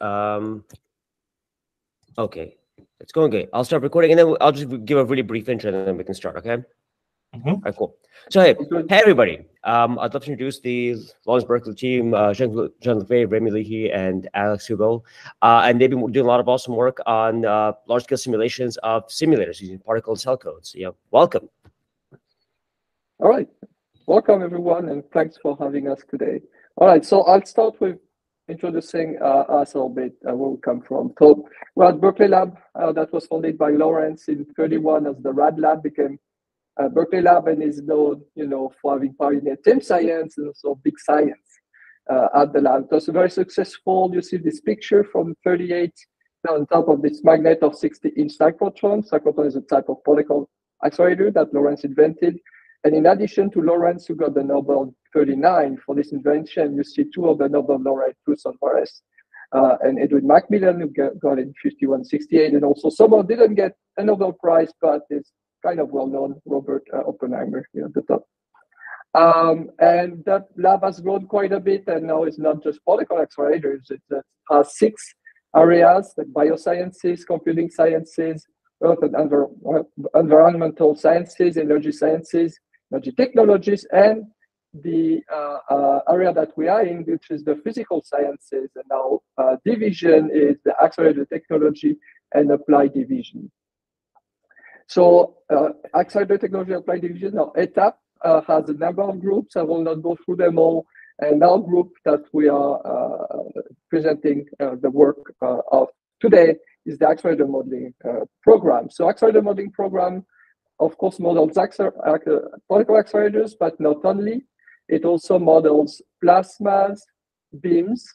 Um, okay, it's going good. I'll start recording and then I'll just give a really brief intro and then we can start, okay? Mhm. All right, cool. So, hey, hey everybody. Um, I'd love to introduce the Lawrence Berkeley team, uh, Jean, Jean-Luc Vay, Remi Lehe, and Axel Huebl. Uh, and they've been doing a lot of awesome work on uh, large scale simulations of simulators using particle and cell codes. Yeah, welcome. All right. Welcome, everyone, and thanks for having us today. All right, so I'll start with introducing uh, us a little bit, uh, where we come from. So we're at Berkeley Lab, uh, that was founded by Lawrence in 31 as the RAD Lab became uh, Berkeley Lab and is known, you know, for having pioneered team science and also big science uh, at the lab. It was very successful. You see this picture from 38 on top of this magnet of 60-inch cyclotron. Cyclotron is a type of particle accelerator that Lawrence invented. And in addition to Lawrence, who got the Nobel 39 for this invention, you see two of the Nobel laureates, Bruce Forrest uh, and Edwin McMillan, who got, got in 5168, And also someone didn't get a Nobel Prize, but is kind of well known, Robert uh, Oppenheimer here at the top. Um, and that lab has grown quite a bit, and now it's not just particle accelerators, it has six areas like biosciences, computing sciences, earth and envir- environmental sciences, energy sciences, energy technologies, and the uh, uh, area that we are in, which is the physical sciences. And our uh, division is the accelerated technology and applied division. So, uh, accelerated technology applied division, or ATAP, uh, has a number of groups. I will not go through them all. And our group that we are uh, presenting the work of today is the accelerator modeling program. So accelerator modeling program, of course, models accer- ac- particle accelerators, but not only. It also models plasmas, beams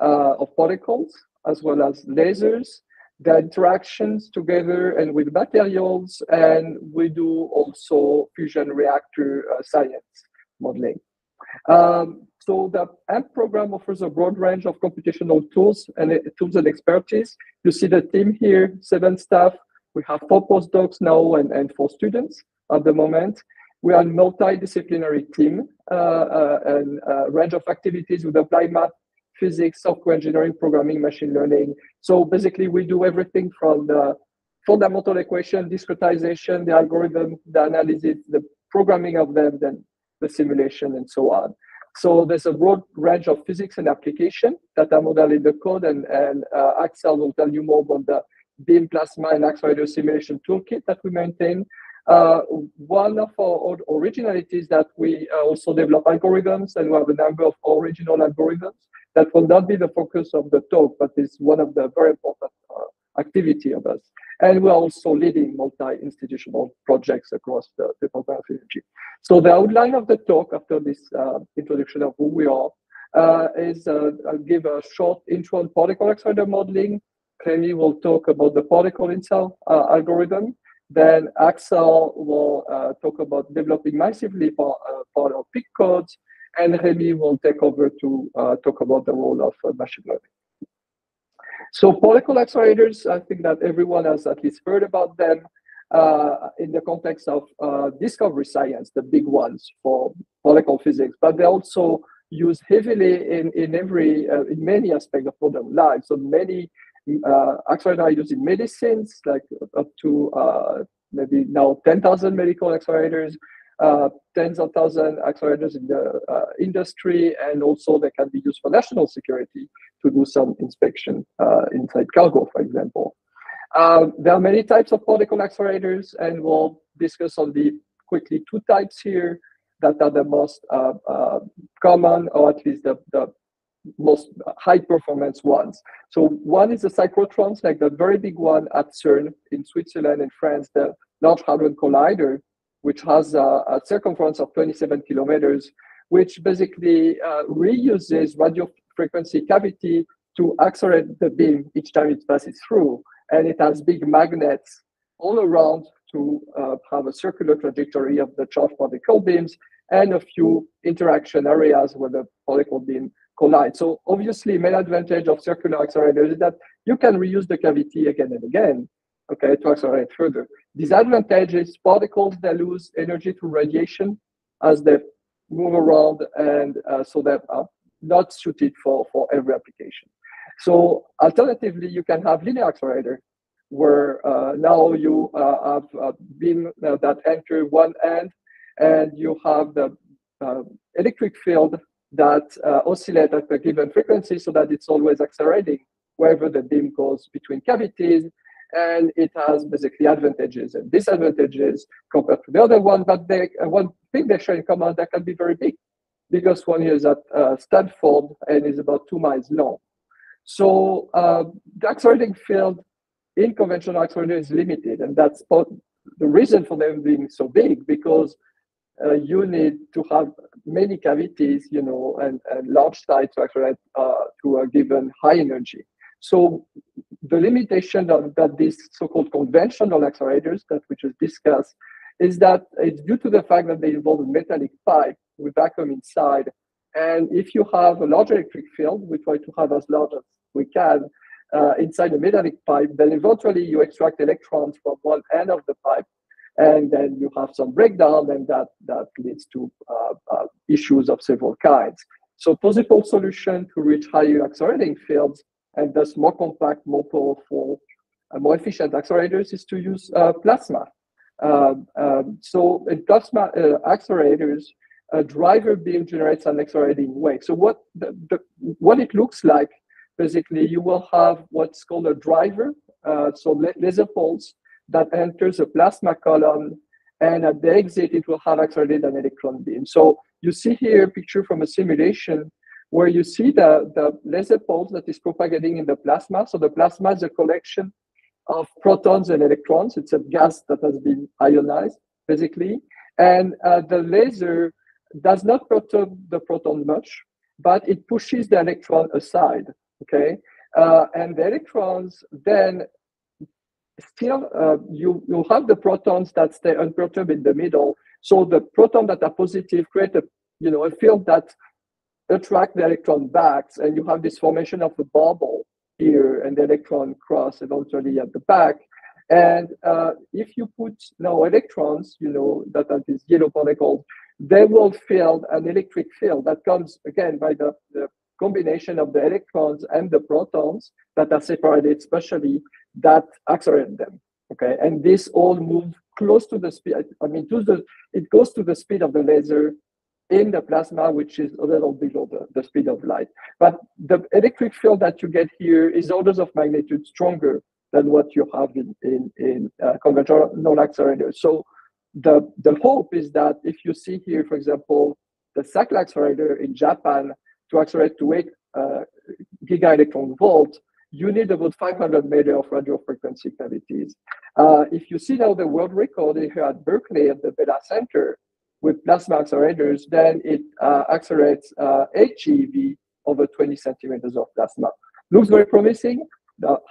uh, of particles, as well as lasers, the interactions together and with materials, and we do also fusion reactor uh, science modeling. Um, so the AMP program offers a broad range of computational tools and uh, tools and expertise. You see the team here, seven staff. We have four postdocs now and, and four students at the moment. We are a multidisciplinary team uh, uh, and a range of activities with applied math, physics, software engineering, programming, machine learning. So basically, we do everything from the fundamental equation, discretization, the algorithm, the analysis, the programming of them, then the simulation, and so on. So there's a broad range of physics and application that are modeled in the code, and, and uh, Axel will tell you more about the beam plasma and accelerator simulation toolkit that we maintain. Uh, one of our originalities is that we uh, also develop algorithms, and we have a number of original algorithms that will not be the focus of the talk, but is one of the very important uh, activity of us. And we're also leading multi-institutional projects across the Department of Energy. So the outline of the talk after this uh, introduction of who we are uh, is uh, I'll give a short intro on particle accelerator modeling. Remi will talk about the particle in cell uh, algorithm. Then Axel will uh, talk about developing massively part, uh, of PIC codes. And Remi will take over to uh, talk about the role of uh, machine learning. So particle accelerators, I think that everyone has at least heard about them uh, in the context of uh, discovery science, the big ones for particle physics, but they also used heavily in, in every, uh, in many aspects of modern life. So many uh, accelerators in medicines, like up to uh, maybe now 10,000 medical accelerators, uh, tens of thousands accelerators in the uh, industry, and also they can be used for national security to do some inspection uh, inside cargo, for example. Uh, there are many types of particle accelerators, and we'll discuss on the quickly two types here that are the most common, or at least the, the most high performance ones. So one is the cyclotrons, like the very big one at CERN in Switzerland and France, the Large Hadron Collider, which has a, a circumference of 27 kilometers, which basically uh, reuses radio frequency cavity to accelerate the beam each time it passes through. And it has big magnets all around to uh, have a circular trajectory of the charged particle beams and a few interaction areas where the particle beam collide. So obviously, main advantage of circular accelerators is that you can reuse the cavity again and again, okay, to accelerate further. Disadvantage is particles that lose energy to radiation as they move around, and uh, so they're not suited for, for every application. So alternatively, you can have linear accelerator, where uh, now you uh, have a beam uh, that enter one end, and you have the uh, electric field that uh, oscillate at a given frequency, so that it's always accelerating wherever the beam goes between cavities, and it has basically advantages and disadvantages compared to the other one. But they, uh, one thing they share in common that can be very big. Biggest one is at Stanford and is about two miles long. So uh, the accelerating field in conventional accelerator is limited, and that's the reason for them being so big because uh, you need to have many cavities, you know, and, and large sites to accelerate uh, to a given high energy. So the limitation of that these so-called conventional accelerators that we just discussed is that it's due to the fact that they involve a metallic pipe with vacuum inside. And if you have a large electric field, we try to have as large as we can uh, inside a metallic pipe, then eventually you extract electrons from one end of the pipe, and then you have some breakdown, and that, that leads to uh, uh, issues of several kinds. So possible solution to reach higher accelerating fields and thus more compact, more powerful, uh, more efficient accelerators is to use uh, plasma. Um, um, so in plasma uh, accelerators, a driver beam generates an accelerating wave. So what the, the, what it looks like basically you will have what's called a driver, uh, so laser pulse that enters a plasma column, and at the exit it will have accelerated an electron beam. So you see here a picture from a simulation where you see the, the laser pulse that is propagating in the plasma. So the plasma is a collection of protons and electrons. It's a gas that has been ionized, basically. And uh, the laser does not perturb the proton much, but it pushes the electron aside okay? Uh, and the electrons then still, uh, you, you have the protons that stay unperturbed in the middle. So the proton that are positive create a, you know, a field that attract the electron back, and you have this formation of a bubble here, and the electron cross eventually at the back. And uh, if you put now electrons, you know, that are these yellow particles, they will fill an electric field that comes again by the, the combination of the electrons and the protons that are separated specially that accelerate them. Okay, and this all moves close to the speed. I mean, to the it goes to the speed of the laser in the plasma, which is a little below the, the speed of light. But the electric field that you get here is orders of magnitude stronger than what you have in in, in uh, conventional accelerators. So the the hope is that if you see here, for example, the SACLA accelerator in Japan to accelerate to 8 uh, giga electron volt, you need about 500 meter of radio frequency cavities. Uh, if you see now the world record here at Berkeley at the Bella Center with plasma accelerators, then it uh, accelerates uh, 8 GeV over 20 centimeters of plasma. Looks very promising.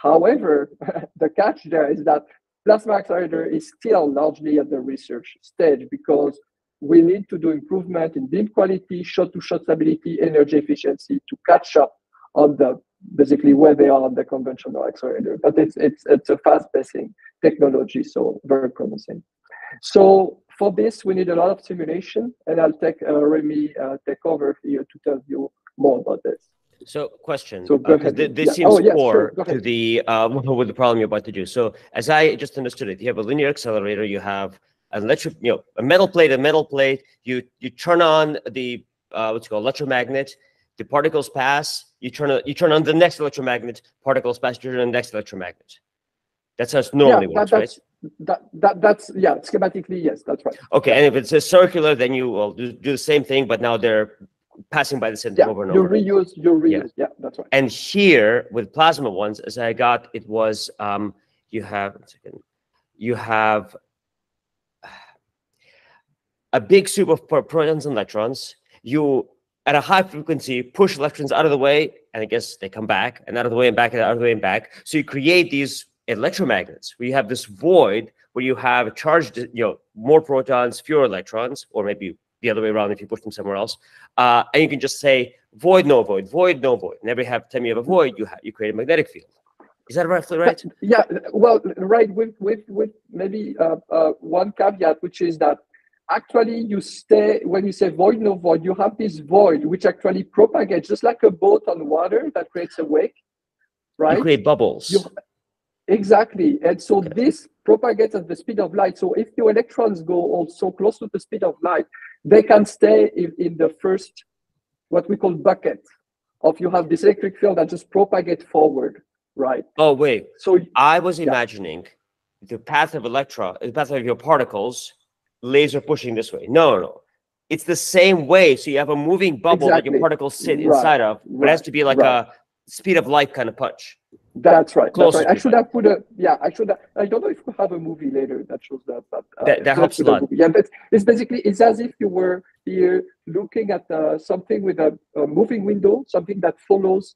however, the catch there is that plasma accelerator is still largely at the research stage because we need to do improvement in beam quality, shot-to-shot stability, energy efficiency to catch up on the basically where they are on the conventional accelerator. But it's it's it's a fast-pacing technology, so very promising. So for this, we need a lot of simulation, and I'll take uh, Remi uh, take over here to tell you more about this. So, question. So uh, th- this yeah. seems oh, yes, core sure. to the uh, with the problem you're about to do. So, as I just understood it, you have a linear accelerator, you have an electric, you know, a metal plate, a metal plate. You you turn on the uh, what's called electromagnet. The particles pass. You turn on you turn on the next electromagnet. Particles pass. You turn on the next electromagnet. That's how it normally yeah, works, that, right? That, that that's yeah, schematically yes, that's right. Okay, and if it's a circular, then you will do, do the same thing, but now they're passing by the center yeah, over and you over. You reuse, you reuse. Yeah. yeah, that's right. And here with plasma ones, as I got, it was um, you have you have a big soup of protons and electrons. You, at a high frequency, push electrons out of the way, and I guess they come back, and out of the way and back, and out of the way and back. So you create these electromagnets where you have this void where you have charged, you know, more protons, fewer electrons, or maybe the other way around if you push them somewhere else. Uh, and you can just say void, no void, void, no void. And every time you have a void, you have you create a magnetic field. Is that roughly right? Yeah, well, right. With with with maybe uh, uh, one caveat, which is that actually you stay when you say void no void you have this void which actually propagates just like a boat on water that creates a wake right? You create bubbles. You- Exactly. And so this propagates at the speed of light. So if your electrons go also close to the speed of light, they can stay in, in the first, what we call bucket of you have this electric field that just propagate forward, right? oh wait, So I was Yeah. imagining the path of electron, the path of your particles, laser pushing this way. No, no, no. It's the same way. So you have a moving bubble that your particles sit Right, inside of, but it has to be like right. a speed of light kind of punch. that's right. That's right. I should have put a yeah, I should have I don't know if we have a movie later that shows that, but uh, That- that helps a lot. Yeah, but it's basically it's as if you were here looking at uh, something with a, a moving window, something that follows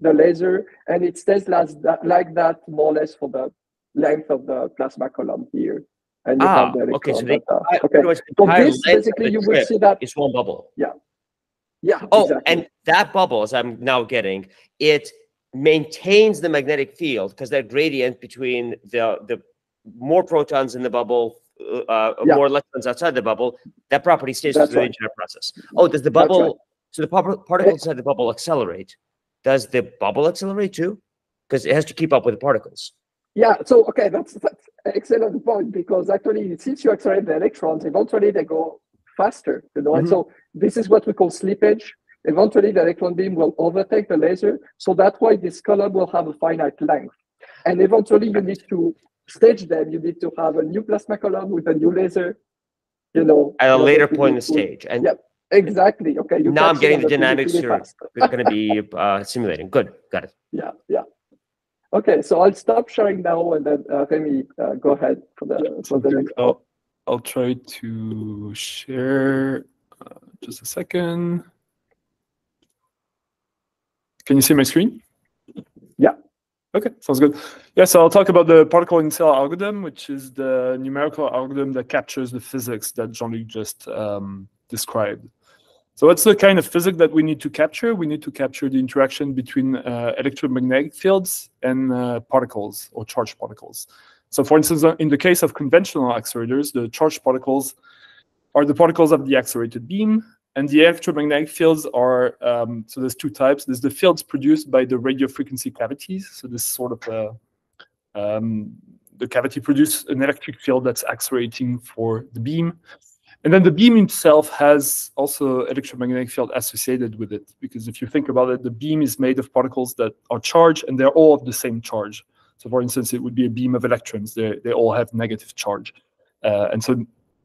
the laser, and it stays like that, like that more or less for the length of the plasma column here. And you Ah, have the okay, so uh, okay. pretty much the So this basically you will trip see that is one bubble. yeah. Yeah. Oh, exactly. and that bubble, as I'm now getting, it maintains the magnetic field because that gradient between the the more protons in the bubble, uh, uh, Yeah. more electrons outside the bubble, that property stays That's through right. the entire process. Oh, does the bubble? right. So the par- particles inside the bubble accelerate. Does the bubble accelerate too? Because it has to keep up with the particles. Yeah, so okay, that's that's excellent point because actually since you accelerate the electrons, eventually they go faster, you know, and Mhm. so this is what we call slippage. Eventually the electron beam will overtake the laser. So that's why this column will have a finite length. And eventually you need to stage them. You need to have a new plasma column with a new laser, you know. At a later point in the stage, and Yeah. Exactly. Okay. You now I'm getting the dynamics you're going to be uh, simulating. Good, got it. Yeah, yeah. Okay, so I'll stop sharing now and then uh, Remi, uh, go ahead for the for the next. I'll, I'll try to share uh, just a second. Can you see my screen? Yeah. Okay, sounds good. Yeah, so I'll talk about the particle in cell algorithm, which is the numerical algorithm that captures the physics that Jean-Luc just um, described. So what's the kind of physics that we need to capture? We need to capture the interaction between uh, electromagnetic fields and uh, particles or charged particles. So for instance, uh, in the case of conventional accelerators, the charged particles are the particles of the accelerated beam, and the electromagnetic fields are, um, so there's two types. There's the fields produced by the radio frequency cavities. So this sort of, uh, um, the cavity produces an electric field that's accelerating for the beam. And then the beam itself has also electromagnetic field associated with it, because if you think about it, the beam is made of particles that are charged and they're all of the same charge. So for instance, it would be a beam of electrons. They, they all have negative charge. Uh, and so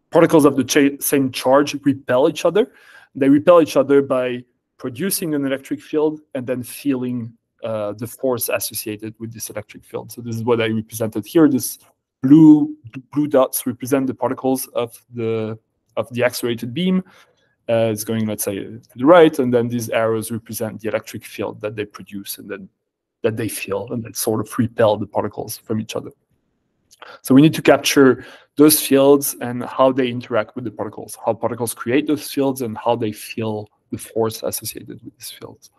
particles of the cha- same charge repel each other. They repel each other by producing an electric field and then feeling uh, the force associated with this electric field. So this is what I represented here. This blue blue dots represent the particles of the of the accelerated beam. Uh, it's going, let's say, to the right, and then these arrows represent the electric field that they produce and then that they feel and that sort of repel the particles from each other. So we need to capture those fields and how they interact with the particles, how particles create those fields and how they feel the force associated with these fields.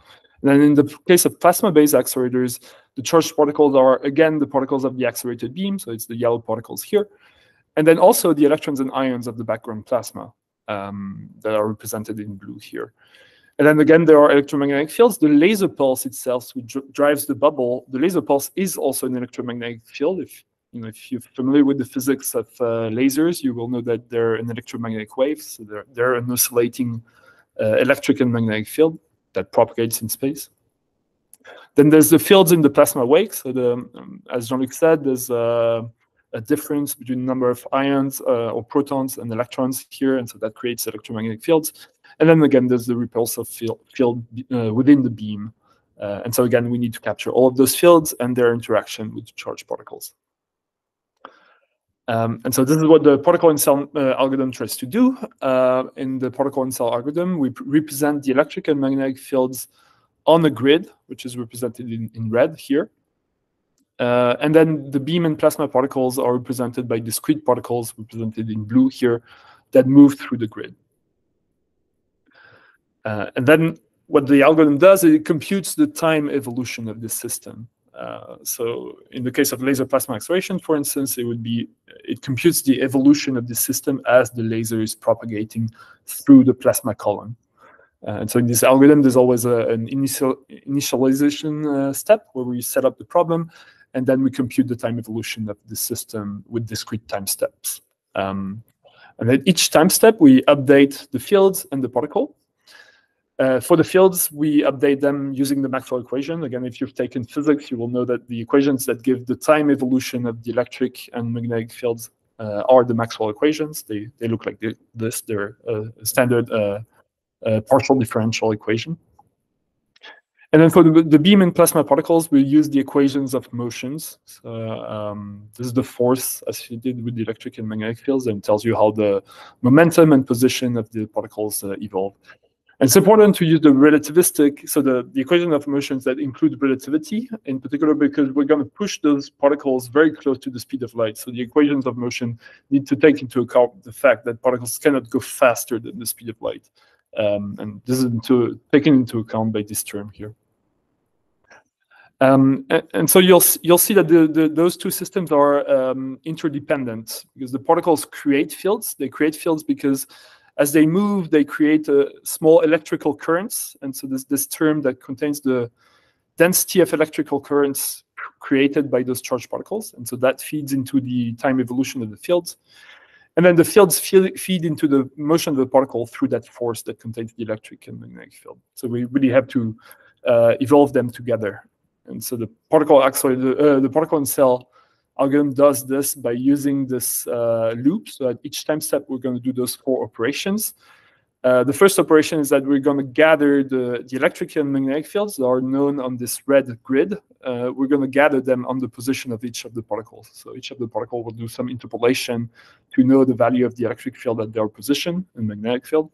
And then in the case of plasma-based accelerators, the charged particles are, again, the particles of the accelerated beam, so it's the yellow particles here, and then also the electrons and ions of the background plasma um, that are represented in blue here. And then again, there are electromagnetic fields. The laser pulse itself, which drives the bubble, the laser pulse is also an electromagnetic field. If you know, if you're familiar with the physics of uh, lasers, you will know that they're an electromagnetic wave. So they're they're an oscillating uh, electric and magnetic field that propagates in space. Then there's the fields in the plasma wake. So the, um, as Jean-Luc said, there's uh, a difference between number of ions uh, or protons and electrons here, and so that creates electromagnetic fields. And then again, there's the repulsive field, field uh, within the beam. Uh, and so again, we need to capture all of those fields and their interaction with charged particles. Um, and so this is what the particle in cell uh, algorithm tries to do. Uh, in the particle in cell algorithm, we represent the electric and magnetic fields on the grid, which is represented in, in red here. Uh, and then the beam and plasma particles are represented by discrete particles represented in blue here that move through the grid. Uh, and then what the algorithm does is it computes the time evolution of the system. Uh, so in the case of laser plasma acceleration, for instance, it would be, it computes the evolution of the system as the laser is propagating through the plasma column. Uh, and so in this algorithm, there's always a, an initial initialization uh, step where we set up the problem, and then we compute the time evolution of the system with discrete time steps. Um, and at each time step, we update the fields and the particle. Uh, for the fields, we update them using the Maxwell equation. Again, if you've taken physics, you will know that the equations that give the time evolution of the electric and magnetic fields uh, are the Maxwell equations. They, they look like this. They're a standard uh, partial differential equation. And then for the, the, beam and plasma particles, we use the equations of motions. So, um, this is the force as you did with the electric and magnetic fields and tells you how the momentum and position of the particles uh, evolve. And it's important to use the relativistic, so the, the equation of motions that include relativity in particular, because we're going to push those particles very close to the speed of light. So the equations of motion need to take into account the fact that particles cannot go faster than the speed of light. Um, and this is into, taken into account by this term here. Um, and, and, so you'll you'll see that the, the, those two systems are um, interdependent because the particles create fields. They create fields because as they move, they create uh, small electrical currents. And so this, this term that contains the density of electrical currents created by those charged particles. And so that feeds into the time evolution of the fields. And then the fields feed into the motion of the particle through that force that contains the electric and magnetic field. So we really have to uh, evolve them together. And so the particle accelerator, uh, the particle and cell algorithm does this by using this uh, loop. So at each time step, we're going to do those four operations. Uh, the first operation is that we're going to gather the, the electric and magnetic fields that are known on this red grid. Uh, we're going to gather them on the position of each of the particles. So each of the particle will do some interpolation to know the value of the electric field at their position and magnetic field.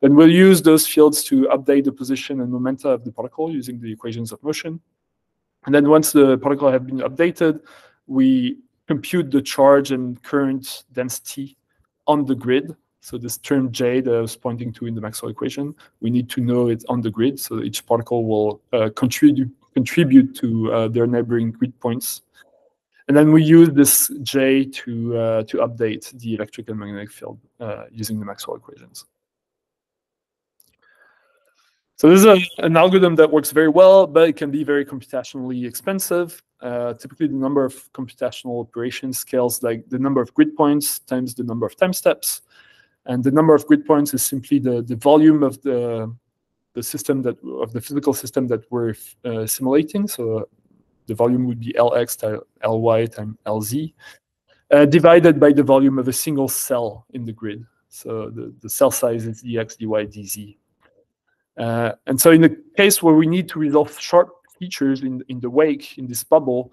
Then we'll use those fields to update the position and momenta of the particle using the equations of motion. And then once the particle have been updated, we compute the charge and current density on the grid. So this term J that I was pointing to in the Maxwell equation, we need to know it on the grid. So each particle will uh, contribute contribute to uh, their neighboring grid points. And then we use this J to uh, to update the electric and magnetic field uh, using the Maxwell equations. So this is a, an algorithm that works very well, but it can be very computationally expensive. Uh, typically, the number of computational operations scales like the number of grid points times the number of time steps. And the number of grid points is simply the, the volume of the, the system that of the physical system that we're uh, simulating. So the volume would be Lx times Ly times Lz, uh, divided by the volume of a single cell in the grid. So the, the cell size is dx, dy, dz. Uh, and so in the case where we need to resolve sharp features in, in the wake, in this bubble,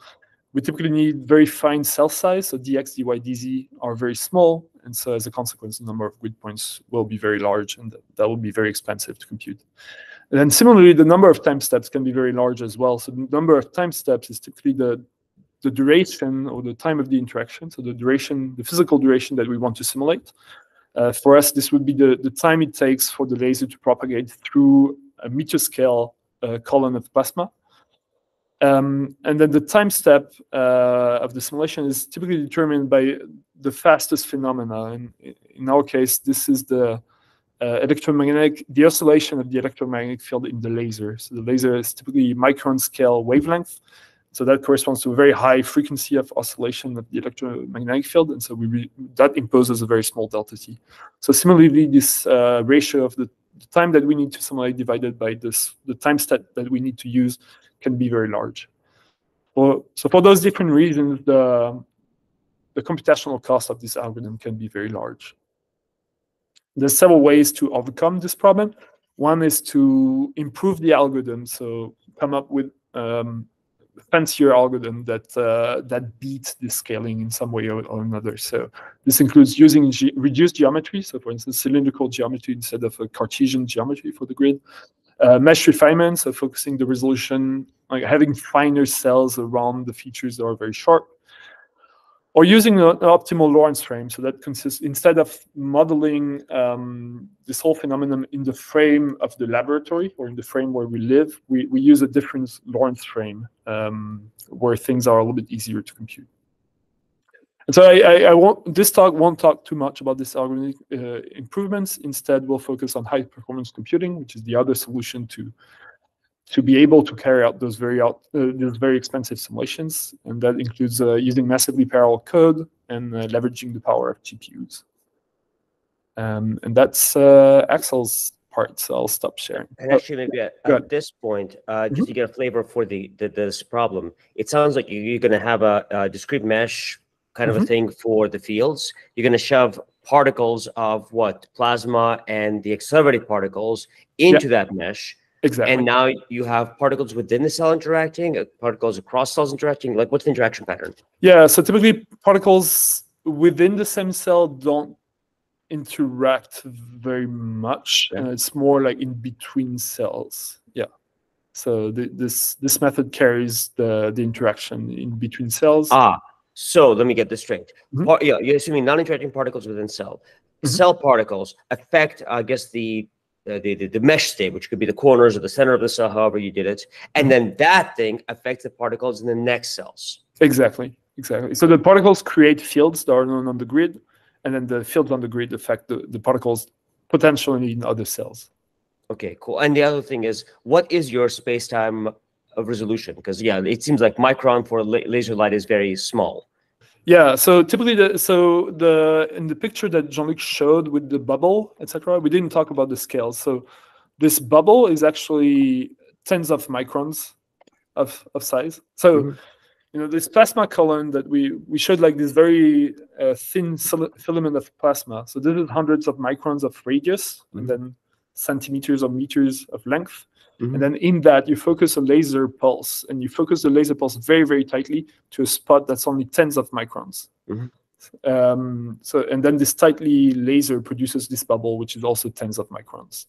we typically need very fine cell size. So dx, dy, dz are very small. And so as a consequence, the number of grid points will be very large and that will be very expensive to compute. And then similarly, the number of time steps can be very large as well. So the number of time steps is typically the, the duration or the time of the interaction. So the duration, the physical duration that we want to simulate. Uh, for us, this would be the, the time it takes for the laser to propagate through a meter scale uh, column of plasma. Um, and then the time step uh, of the simulation is typically determined by the fastest phenomena. And in our case, this is the uh, electromagnetic, the oscillation of the electromagnetic field in the laser. So the laser is typically micron scale wavelength. So that corresponds to a very high frequency of oscillation of the electromagnetic field. And so we that imposes a very small delta t. So similarly, this uh, ratio of the, the, time that we need to simulate divided by this the time step that we need to use can be very large. So for those different reasons, the, the computational cost of this algorithm can be very large. There's several ways to overcome this problem. One is to improve the algorithm, so come up with um, fancier algorithm that uh, that beats the scaling in some way or, or another. So this includes using ge reduced geometry. So for instance, cylindrical geometry instead of a Cartesian geometry for the grid. Uh, mesh refinement, so focusing the resolution, like having finer cells around the features that are very short or using an optimal Lorentz frame. So that consists, instead of modeling um, this whole phenomenon in the frame of the laboratory or in the frame where we live, we, we use a different Lorentz frame um, where things are a little bit easier to compute. And so I, I, I, won't. This talk won't talk too much about this algorithmic uh, improvements. Instead, we'll focus on high performance computing, which is the other solution to to be able to carry out those very out uh, those very expensive simulations, and that includes uh, using massively parallel code and uh, leveraging the power of GPUs. Um, and that's uh, Axel's part, so I'll stop sharing. And actually, maybe at, at this point, uh, just mm -hmm. to get a flavor for the, the this problem, it sounds like you, are going to have a, a, discrete mesh kind of mm -hmm. a mm-hmm. thing for the fields. You're going to shove particles of what plasma and the accelerated particles into yeah. that mesh Exactly. And now you have particles within the cell interacting, uh, particles across cells interacting. Like, what's the interaction pattern? Yeah. So typically, particles within the same cell don't interact very much. Yeah. it's more like in between cells. Yeah. So the, this this method carries the the interaction in between cells. Ah. So let me get this straight. Mm -hmm. yeah, you're assuming non-interacting particles within cell. Mm -hmm. Cell particles affect, I guess, the Uh, the, the, the mesh state, which could be the corners or the center of the cell, however you did it. And then that thing affects the particles in the next cells. Exactly, exactly. So the particles create fields that are known on the grid, and then the fields on the grid affect the, the particles potentially in other cells. Okay, cool. And the other thing is, what is your space-time of resolution? Because yeah, it seems like micron for laser light is very small. Yeah, so typically, the, so the in the picture that Jean-Luc showed with the bubble, etc., we didn't talk about the scale. So this bubble is actually tens of microns of of size. So mm -hmm. you know this plasma column that we we showed like this very uh, thin filament of plasma. So this is hundreds of microns of radius, mm -hmm. and mm-hmm. then centimeters or meters of length. Mm-hmm. And then in that, you focus a laser pulse and you focus the laser pulse very, very tightly to a spot that's only tens of microns. Mm-hmm. Um, so, and then this tightly laser produces this bubble, which is also tens of microns.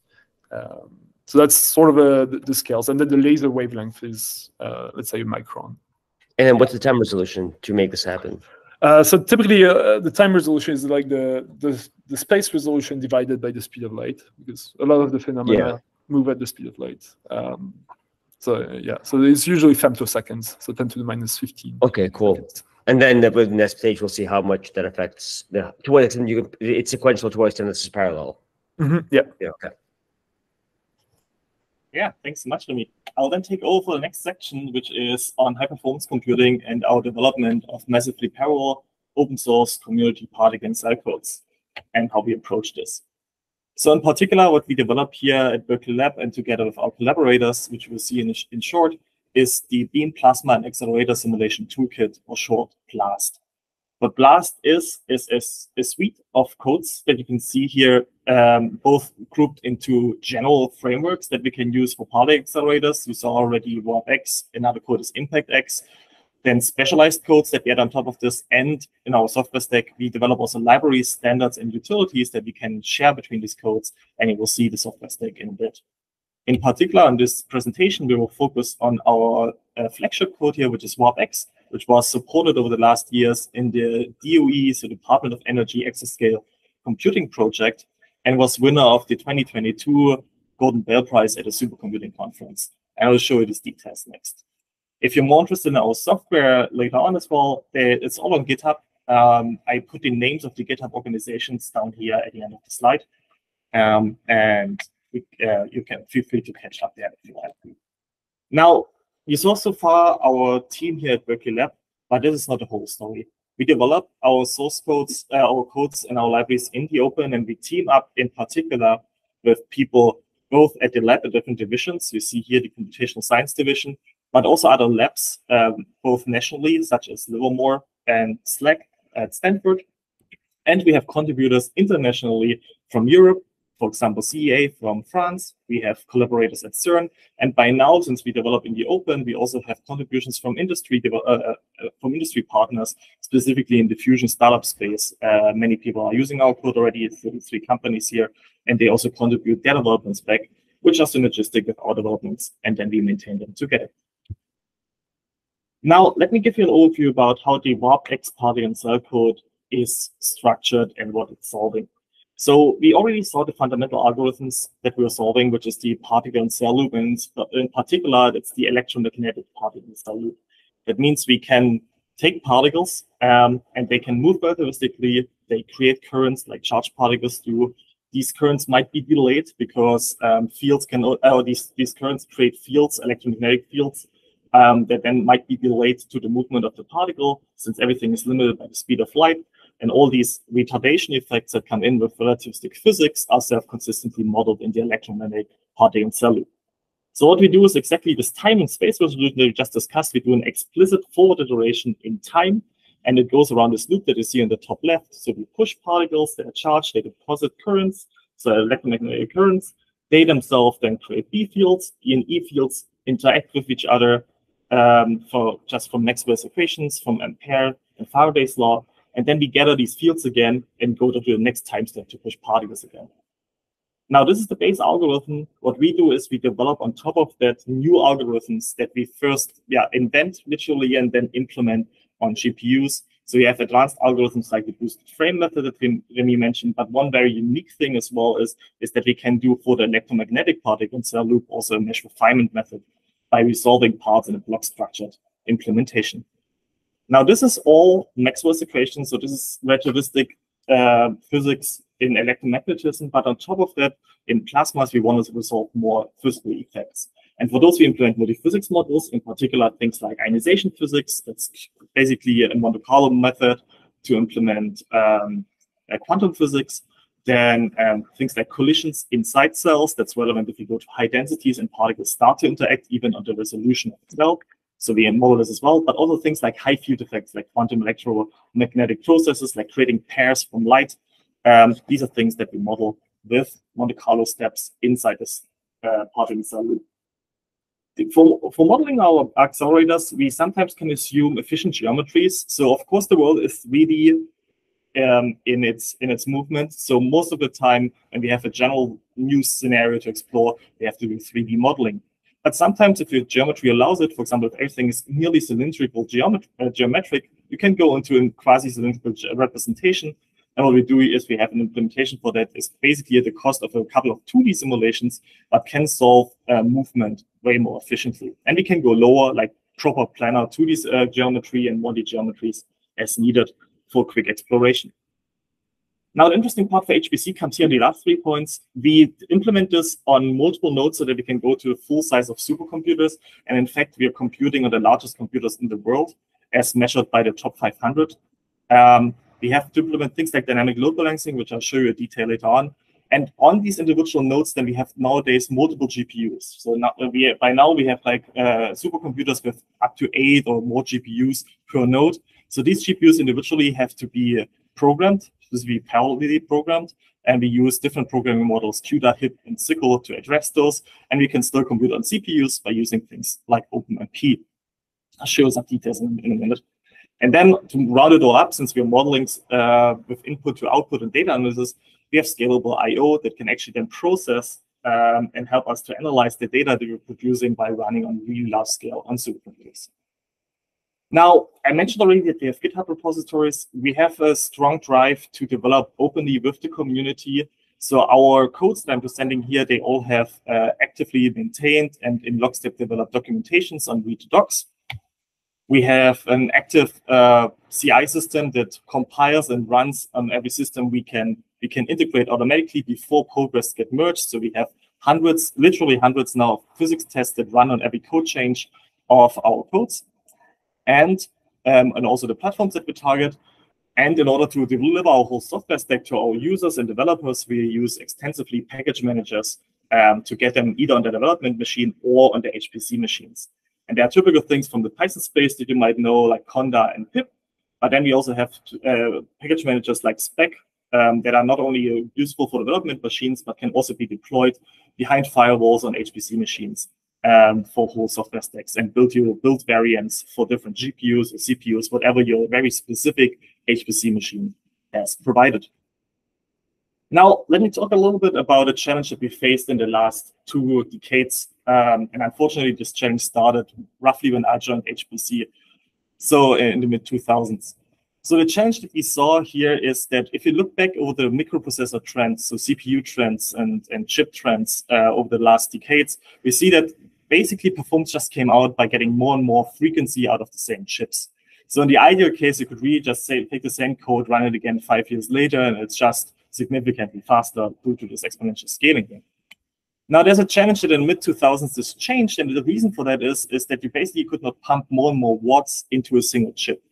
Um, so that's sort of a, the, the, scales. And then the laser wavelength is, uh, let's say, a micron. And then what's the time resolution to make this happen? Uh, so typically, uh, the time resolution is like the, the the space resolution divided by the speed of light, because a lot of the phenomena yeah move at the speed of light. Um, so yeah, so it's usually femtoseconds, so 10 to the minus 15. Okay, cool. Seconds. And then the, with the next stage, we'll see how much that affects the to what extent you can, it's sequential to what extent this is parallel. Mm -hmm. Yeah. Yeah. Okay. Yeah, thanks so much, Remi. I'll then take over the next section, which is on high performance computing and our development of massively parallel open source community particle cell codes and how we approach this. So in particular, what we develop here at Berkeley Lab and together with our collaborators, which we'll see in, in short, is the Beam Plasma and Accelerator Simulation Toolkit, or short BLAST. What BLAST is, is, is a suite of codes that you can see here, um, both grouped into general frameworks that we can use for particle accelerators. You saw already WarpX, another code is ImpactX, then specialized codes that we add on top of this. And in our software stack, we develop also libraries, standards, and utilities that we can share between these codes. And you will see the software stack in a bit. In particular, in this presentation, we will focus on our uh, flagship code here, which is WarpX, which was supported over the last years in the DOE, so Department of Energy Exascale Computing Project, and was winner of the 2022 Gordon Bell Prize at a supercomputing conference. I will show you these details next. If you're more interested in our software later on as well, it's all on GitHub. Um, I put the names of the GitHub organizations down here at the end of the slide. Um, and uh, you can feel free to catch up there if you to. Now, you saw so far our team here at Berkeley Lab, but this is not the whole story. We develop our source codes, uh, our codes and our libraries in the open, and we team up in particular with people both at the lab at different divisions. You see here the computational science division, but also other labs, um, both nationally, such as Livermore and SLAC at Stanford. And we have contributors internationally from Europe, for example, CEA from France. We have collaborators at CERN. And by now, since we develop in the open, we also have contributions from industry uh, uh, from industry partners, specifically in the fusion startup space. Uh, many people are using our code already, 33 companies here, and they also contribute their developments back, which are synergistic with our developments, and then we maintain them together. Now, let me give you an overview about how the WarpX particle and cell code is structured and what it's solving. So we already saw the fundamental algorithms that we are solving, which is the particle and cell loop, and in particular, it's the electromagnetic particle and cell loop. That means we can take particles um, and they can move relativistically. They create currents like charged particles do. These currents might be delayed because um, fields can, uh, these, these currents create fields, electromagnetic fields, um, that then might be delayed to the movement of the particle since everything is limited by the speed of light. And all these retardation effects that come in with relativistic physics are self-consistently modeled in the electromagnetic particle cell loop. So what we do is exactly this time and space resolution that we just discussed. We do an explicit forward iteration in time, and it goes around this loop that you see in the top left. So we push particles they are charged, they deposit currents, so electromagnetic currents. They themselves then create B fields. E and E fields interact with each other um, for just from Maxwell's equations, from Ampere and Faraday's law. And then we gather these fields again and go to the next time step to push particles again. Now, this is the base algorithm. What we do is we develop on top of that new algorithms that we first yeah, invent literally and then implement on GPUs. So we have advanced algorithms like the boosted frame method that Remi mentioned. But one very unique thing as well is, is that we can do for the electromagnetic particle in cell loop also a mesh refinement method by resolving parts in a block structured implementation. Now, this is all Maxwell's equations. So this is relativistic uh, physics in electromagnetism. But on top of that, in plasmas, we want to resolve more physical effects. And for those, we implement multi-physics models, in particular things like ionization physics. That's basically a Monte Carlo method to implement um, uh, quantum physics. Then um, things like collisions inside cells. That's relevant if you go to high densities and particles start to interact even on the resolution of cell. So we model this as well, but also things like high field effects, like quantum electromagnetic processes, like creating pairs from light. Um, these are things that we model with Monte Carlo steps inside this uh, particle cell loop. For, for modeling our accelerators, we sometimes can assume efficient geometries. So of course, the world is 3D um, in its in its movement. So most of the time, when we have a general new scenario to explore, we have to do 3D modeling. But sometimes if your geometry allows it, for example, if everything is nearly cylindrical geomet uh, geometric, you can go into a quasi-cylindrical representation. And what we do is we have an implementation for that is basically at the cost of a couple of 2D simulations, but can solve uh, movement way more efficiently. And we can go lower, like proper planar 2D uh, geometry and 1D geometries as needed for quick exploration. Now, the interesting part for HPC comes here in the last three points. We implement this on multiple nodes so that we can go to a full size of supercomputers. And in fact, we are computing on the largest computers in the world as measured by the top 500. Um, we have to implement things like dynamic load balancing, which I'll show you a detail later on. And on these individual nodes, then we have nowadays multiple GPUs. So now we by now we have like uh, supercomputers with up to eight or more GPUs per node. So these GPUs individually have to be programmed this be parallelly programmed, and we use different programming models, HIP, and SYCL to address those. And we can still compute on CPUs by using things like OpenMP. I'll show some details in, in a minute. And then to round it all up, since we're modeling uh, with input to output and data analysis, we have scalable I.O. that can actually then process um, and help us to analyze the data that we're producing by running on really large scale on supercomputers. Now, I mentioned already that we have GitHub repositories. We have a strong drive to develop openly with the community. So our codes that I'm presenting here, they all have uh, actively maintained and in lockstep developed documentations on Read the Docs. We have an active uh, CI system that compiles and runs on every system we can we can integrate automatically before code progress get merged. So we have hundreds, literally hundreds now of physics tests that run on every code change of our codes and um, and also the platforms that we target. And in order to deliver our whole software stack to our users and developers, we use extensively package managers um, to get them either on the development machine or on the HPC machines. And there are typical things from the Python space that you might know, like Conda and pip. But then we also have uh, package managers like Spack um, that are not only useful for development machines, but can also be deployed behind firewalls on HPC machines um, for whole software stacks and build your build variants for different GPUs or CPUs, whatever your very specific HPC machine has provided. Now, let me talk a little bit about a challenge that we faced in the last two decades. Um, and unfortunately, this challenge started roughly when I joined HPC, so in the mid 2000s. So the challenge that we saw here is that if you look back over the microprocessor trends, so CPU trends and, and chip trends uh, over the last decades, we see that basically performance just came out by getting more and more frequency out of the same chips. So in the ideal case, you could really just say, take the same code, run it again five years later, and it's just significantly faster due to this exponential scaling thing. Now there's a challenge that in mid 2000s this changed, and the reason for that is, is that you basically could not pump more and more watts into a single chip.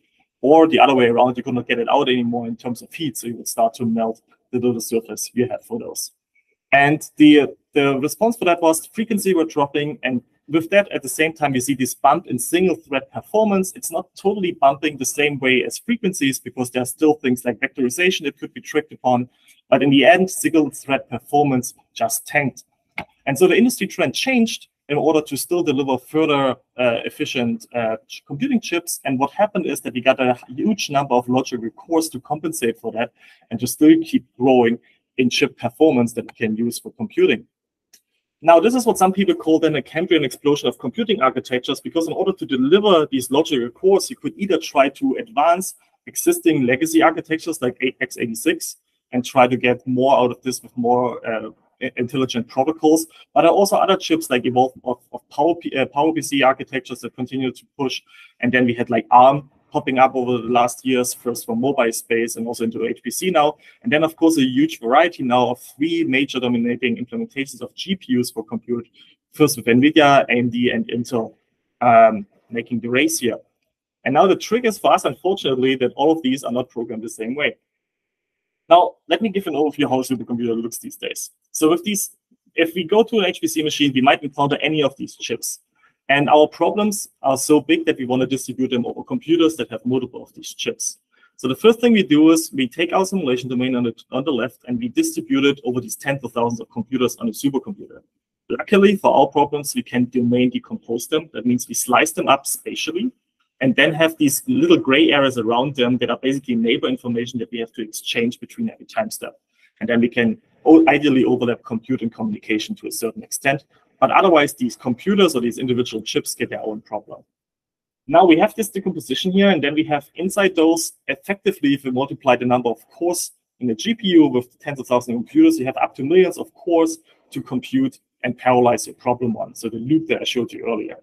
Or the other way around, you could not get it out anymore in terms of heat, so you would start to melt the little surface you had for those. And the, the response for that was frequency were dropping, and with that, at the same time, you see this bump in single thread performance. It's not totally bumping the same way as frequencies because there are still things like vectorization that could be tricked upon. But in the end, single thread performance just tanked. And so the industry trend changed in order to still deliver further uh, efficient uh, computing chips. And what happened is that we got a huge number of logical cores to compensate for that and to still keep growing in chip performance that we can use for computing. Now, this is what some people call then a Cambrian explosion of computing architectures, because in order to deliver these logical cores, you could either try to advance existing legacy architectures like x86 and try to get more out of this with more uh, intelligent protocols. But there are also other chips like evolve of, of Power, uh, architectures that continue to push. And then we had like ARM popping up over the last years, first for mobile space and also into HPC now. And then, of course, a huge variety now of three major dominating implementations of GPUs for compute, first with NVIDIA, AMD, and Intel um, making the race here. And now the trick is for us, unfortunately, that all of these are not programmed the same way. Now, let me give an overview how a supercomputer looks these days. So with these, if we go to an HPC machine, we might encounter any of these chips. And our problems are so big that we want to distribute them over computers that have multiple of these chips. So the first thing we do is we take our simulation domain on the, on the left and we distribute it over these tens of thousands of computers on a supercomputer. Luckily for our problems, we can domain decompose them. That means we slice them up spatially and then have these little gray areas around them that are basically neighbor information that we have to exchange between every time step. And then we can ideally overlap compute and communication to a certain extent. But otherwise, these computers or these individual chips get their own problem. Now we have this decomposition here, and then we have inside those, effectively, if we multiply the number of cores in a GPU with tens of thousands of computers, you have up to millions of cores to compute and parallelize your problem on. So the loop that I showed you earlier.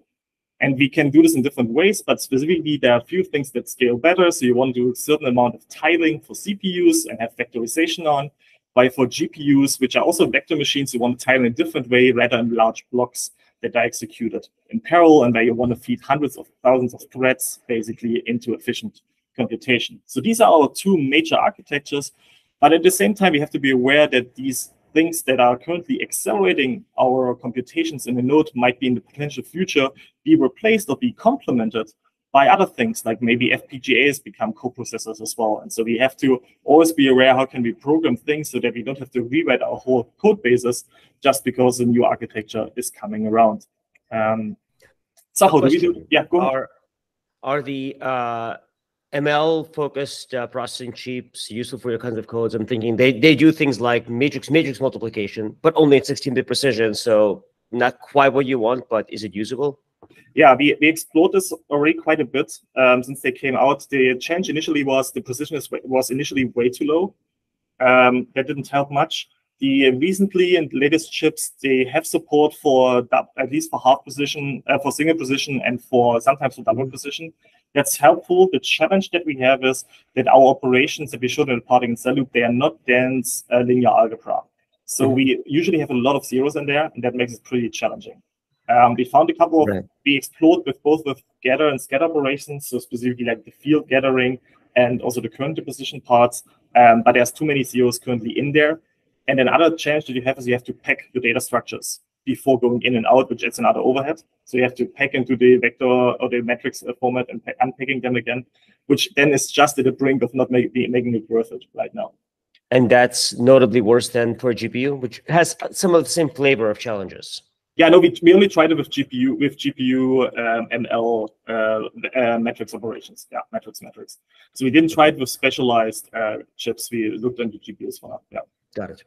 And we can do this in different ways, but specifically there are a few things that scale better. So you want to do a certain amount of tiling for CPUs and have vectorization on. While for GPUs, which are also vector machines, you want to tile in a different way rather in large blocks that are executed in parallel and where you want to feed hundreds of thousands of threads basically into efficient computation. So these are our two major architectures. But at the same time, we have to be aware that these things that are currently accelerating our computations in the node might be in the potential future be replaced or be complemented by other things, like maybe FPGAs become coprocessors as well. And so we have to always be aware how can we program things so that we don't have to rewrite our whole code bases just because a new architecture is coming around. Um, so how do we do? Yeah, go ahead. Are, are the uh, ML focused uh, processing chips useful for your kinds of codes? I'm thinking they, they do things like matrix matrix multiplication, but only at 16-bit precision. So not quite what you want, but is it usable? Yeah, we, we explored this already quite a bit um, since they came out. The change initially was the precision was initially way too low. Um, that didn't help much. The recently and latest chips, they have support for at least for half precision, uh, for single precision, and for sometimes for double precision. That's helpful. The challenge that we have is that our operations that we showed in the particle and cell loop, they are not dense uh, linear algebra. So mm -hmm. we usually have a lot of zeros in there, and that makes it pretty challenging. Um, we found a couple of, right. we explored with both with gather and scatter operations, so specifically like the field gathering and also the current deposition parts, um, but there's too many zeros currently in there. And another challenge that you have is you have to pack your data structures before going in and out, which adds another overhead. So you have to pack into the vector or the matrix uh, format and unpacking them again, which then is just at the brink of not make, making it worth it right now. And that's notably worse than for GPU, which has some of the same flavor of challenges. Yeah, no, we, we only tried it with GPU with GPU um, ML uh, uh, matrix operations. Yeah, matrix matrix. So we didn't try it with specialized uh, chips. We looked into GPUs for now. Yeah. Got it.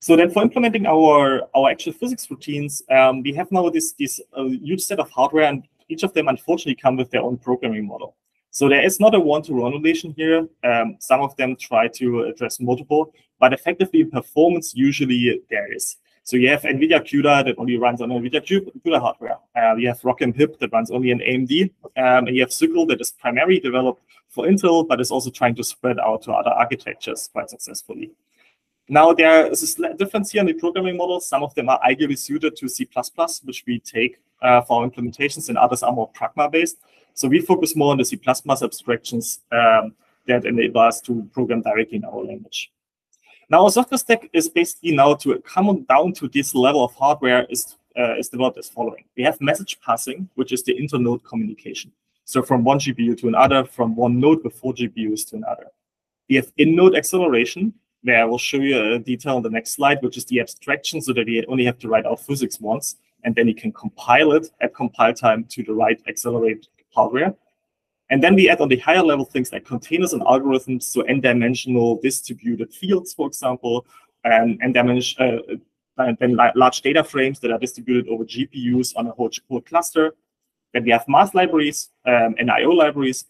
So then for implementing our, our actual physics routines, um, we have now this, this uh, huge set of hardware, and each of them unfortunately come with their own programming model. So there is not a one-to-one relation here. Um, some of them try to address multiple, but effectively performance usually there is. So you have NVIDIA CUDA that only runs on NVIDIA CUDA hardware. Uh, you have ROCm HIP that runs only in AMD. Um, and you have SYCL that is primarily developed for Intel, but is also trying to spread out to other architectures quite successfully. Now, there is a slight difference here in the programming models. Some of them are ideally suited to C++, which we take uh, for our implementations, and others are more Pragma-based. So we focus more on the C++ abstractions um, that enable us to program directly in our language. Now, software stack is basically now to come down to this level of hardware is, uh, is developed as following. We have message passing, which is the inter-node communication. So from one GPU to another, from one node with four GPUs to another. We have in-node acceleration, where I will show you a detail on the next slide, which is the abstraction, so that we only have to write our physics once, and then you can compile it at compile time to the right accelerated hardware. And then we add on the higher level things like containers and algorithms, so n-dimensional distributed fields, for example, and uh, then large data frames that are distributed over GPUs on a whole, whole cluster. Then we have math libraries um, and IO libraries.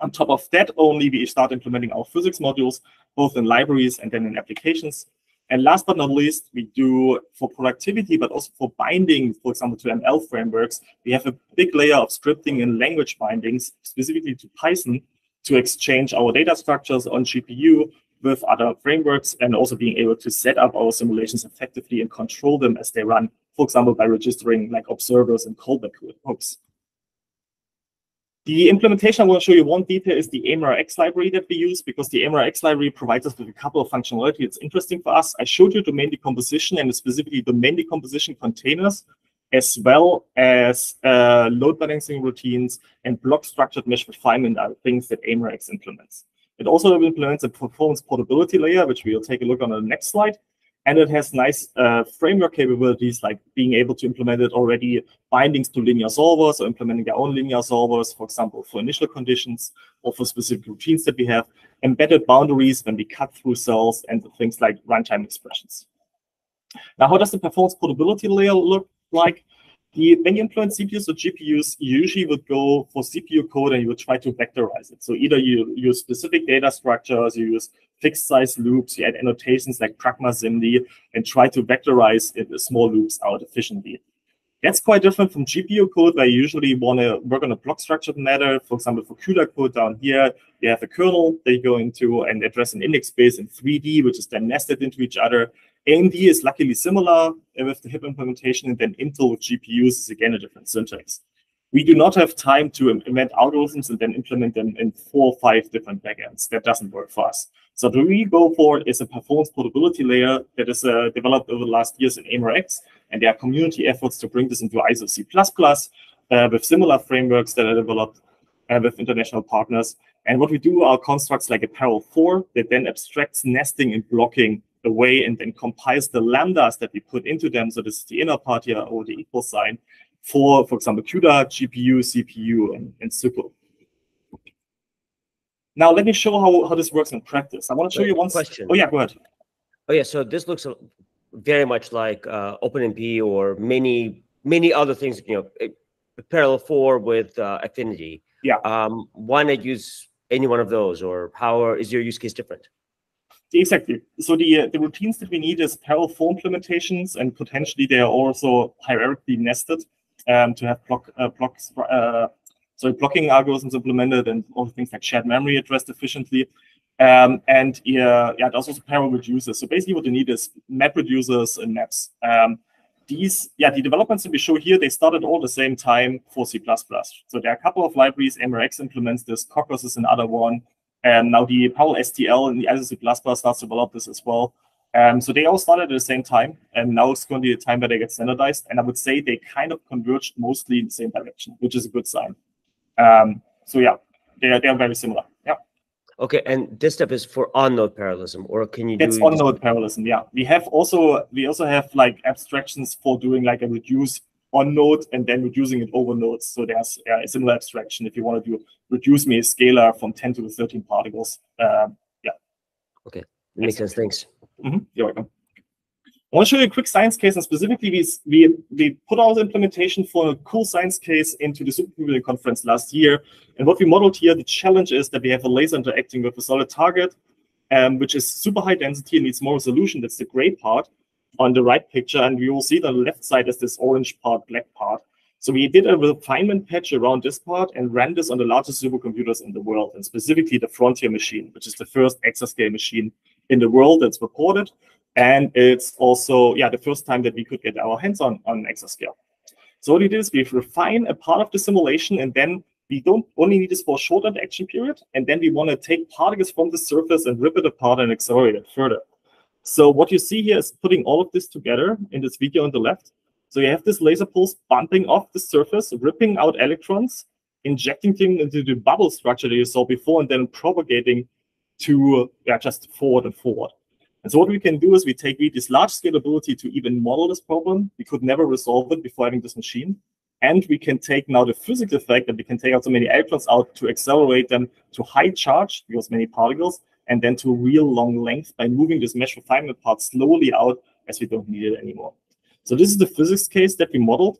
On top of that, only we start implementing our physics modules, both in libraries and then in applications. And last but not least, we do for productivity, but also for binding, for example, to ML frameworks, we have a big layer of scripting and language bindings, specifically to Python, to exchange our data structures on GPU with other frameworks and also being able to set up our simulations effectively and control them as they run, for example, by registering like observers and callback hooks. The implementation I want to show you one detail is the AMReX library that we use because the AMReX library provides us with a couple of functionality. that's interesting for us. I showed you domain decomposition and specifically domain decomposition containers, as well as uh, load balancing routines and block structured mesh refinement are things that AMReX implements. It also implements a performance portability layer, which we'll take a look on the next slide. And it has nice uh, framework capabilities like being able to implement it already bindings to linear solvers or implementing their own linear solvers, for example, for initial conditions or for specific routines that we have, embedded boundaries when we cut through cells and things like runtime expressions. Now, how does the performance portability layer look like? The, when you implement CPUs or GPUs, you usually would go for CPU code and you would try to vectorize it. So either you use specific data structures, you use fixed size loops, you add annotations like Pragma SIMD, and try to vectorize it, small loops out efficiently. That's quite different from GPU code, where you usually want to work on a block structured matter. For example, for CUDA code down here, you have a kernel that you go into and address an index space in 3D, which is then nested into each other. AMD is luckily similar with the HIP implementation, and then Intel with GPUs is again a different syntax. We do not have time to invent algorithms and then implement them in four or five different backends. That doesn't work for us. So what we go for is a performance portability layer that is uh, developed over the last years in AMReX, and there are community efforts to bring this into ISO C++ uh, with similar frameworks that are developed uh, with international partners. And what we do are constructs like a parallel 4 that then abstracts nesting and blocking away and then compiles the lambdas that we put into them. So this is the inner part here or the equal sign for, for example, CUDA, GPU, CPU, and, and SYCL. Now let me show how, how this works in practice. I want to show Wait, you one question. Oh yeah, go ahead. Oh yeah, so this looks very much like uh, OpenMP or many many other things. You know, parallel four with uh, Affinity. Yeah. Um, why not use any one of those, or how is your use case different? Exactly. So the uh, the routines that we need is parallel four implementations, and potentially they are also hierarchically nested um, to have block uh, blocks uh, so blocking algorithms implemented and all things like shared memory addressed efficiently. Um, and yeah, yeah, there's also parallel reducers. So basically what you need is map reducers and maps. Um, these, yeah, the developments that we show here, they started all the same time for C++. So there are a couple of libraries, MRX implements this, Kokkos is another one. And now the Parallel STL and the ISO C++ starts to develop this as well. Um, so they all started at the same time, and now it's going to be a time where they get standardized. And I would say they kind of converged mostly in the same direction, which is a good sign. Um, so yeah, they are, they are very similar. Yeah. Okay, and this step is for on-node parallelism, or can you? Do It's on-node parallelism. Yeah, we have also we also have like abstractions for doing like a reduce on node and then reducing it over nodes. So there's a similar abstraction if you want to do reduce me a scalar from 10 to the 13 particles. Um, yeah. Okay, makes sense. Thanks. Mm -hmm. You're welcome. I want to show you a quick science case, and specifically, we, we, we put our implementation for a cool science case into the supercomputing conference last year. And what we modeled here, the challenge is that we have a laser interacting with a solid target, um, which is super high density and needs more resolution. That's the gray part. On the right picture, and we will see the left side is this orange part, black part. So we did a refinement patch around this part and ran this on the largest supercomputers in the world, and specifically the Frontier machine, which is the first exascale machine in the world that's reported. And it's also, yeah, the first time that we could get our hands on, on exascale. So what we did is we refine a part of the simulation, and then we don't only need this for a short interaction period, and then we want to take particles from the surface and rip it apart and accelerate it further. So what you see here is putting all of this together in this video on the left. So you have this laser pulse bumping off the surface, ripping out electrons, injecting them into the bubble structure that you saw before, and then propagating to yeah, just forward and forward. And so what we can do is we take this large scalability to even model this problem. We could never resolve it before having this machine. And we can take now the physical effect that we can take out so many electrons out to accelerate them to high charge because many particles, and then to real long length by moving this mesh refinement part slowly out as we don't need it anymore. So this is the physics case that we modeled.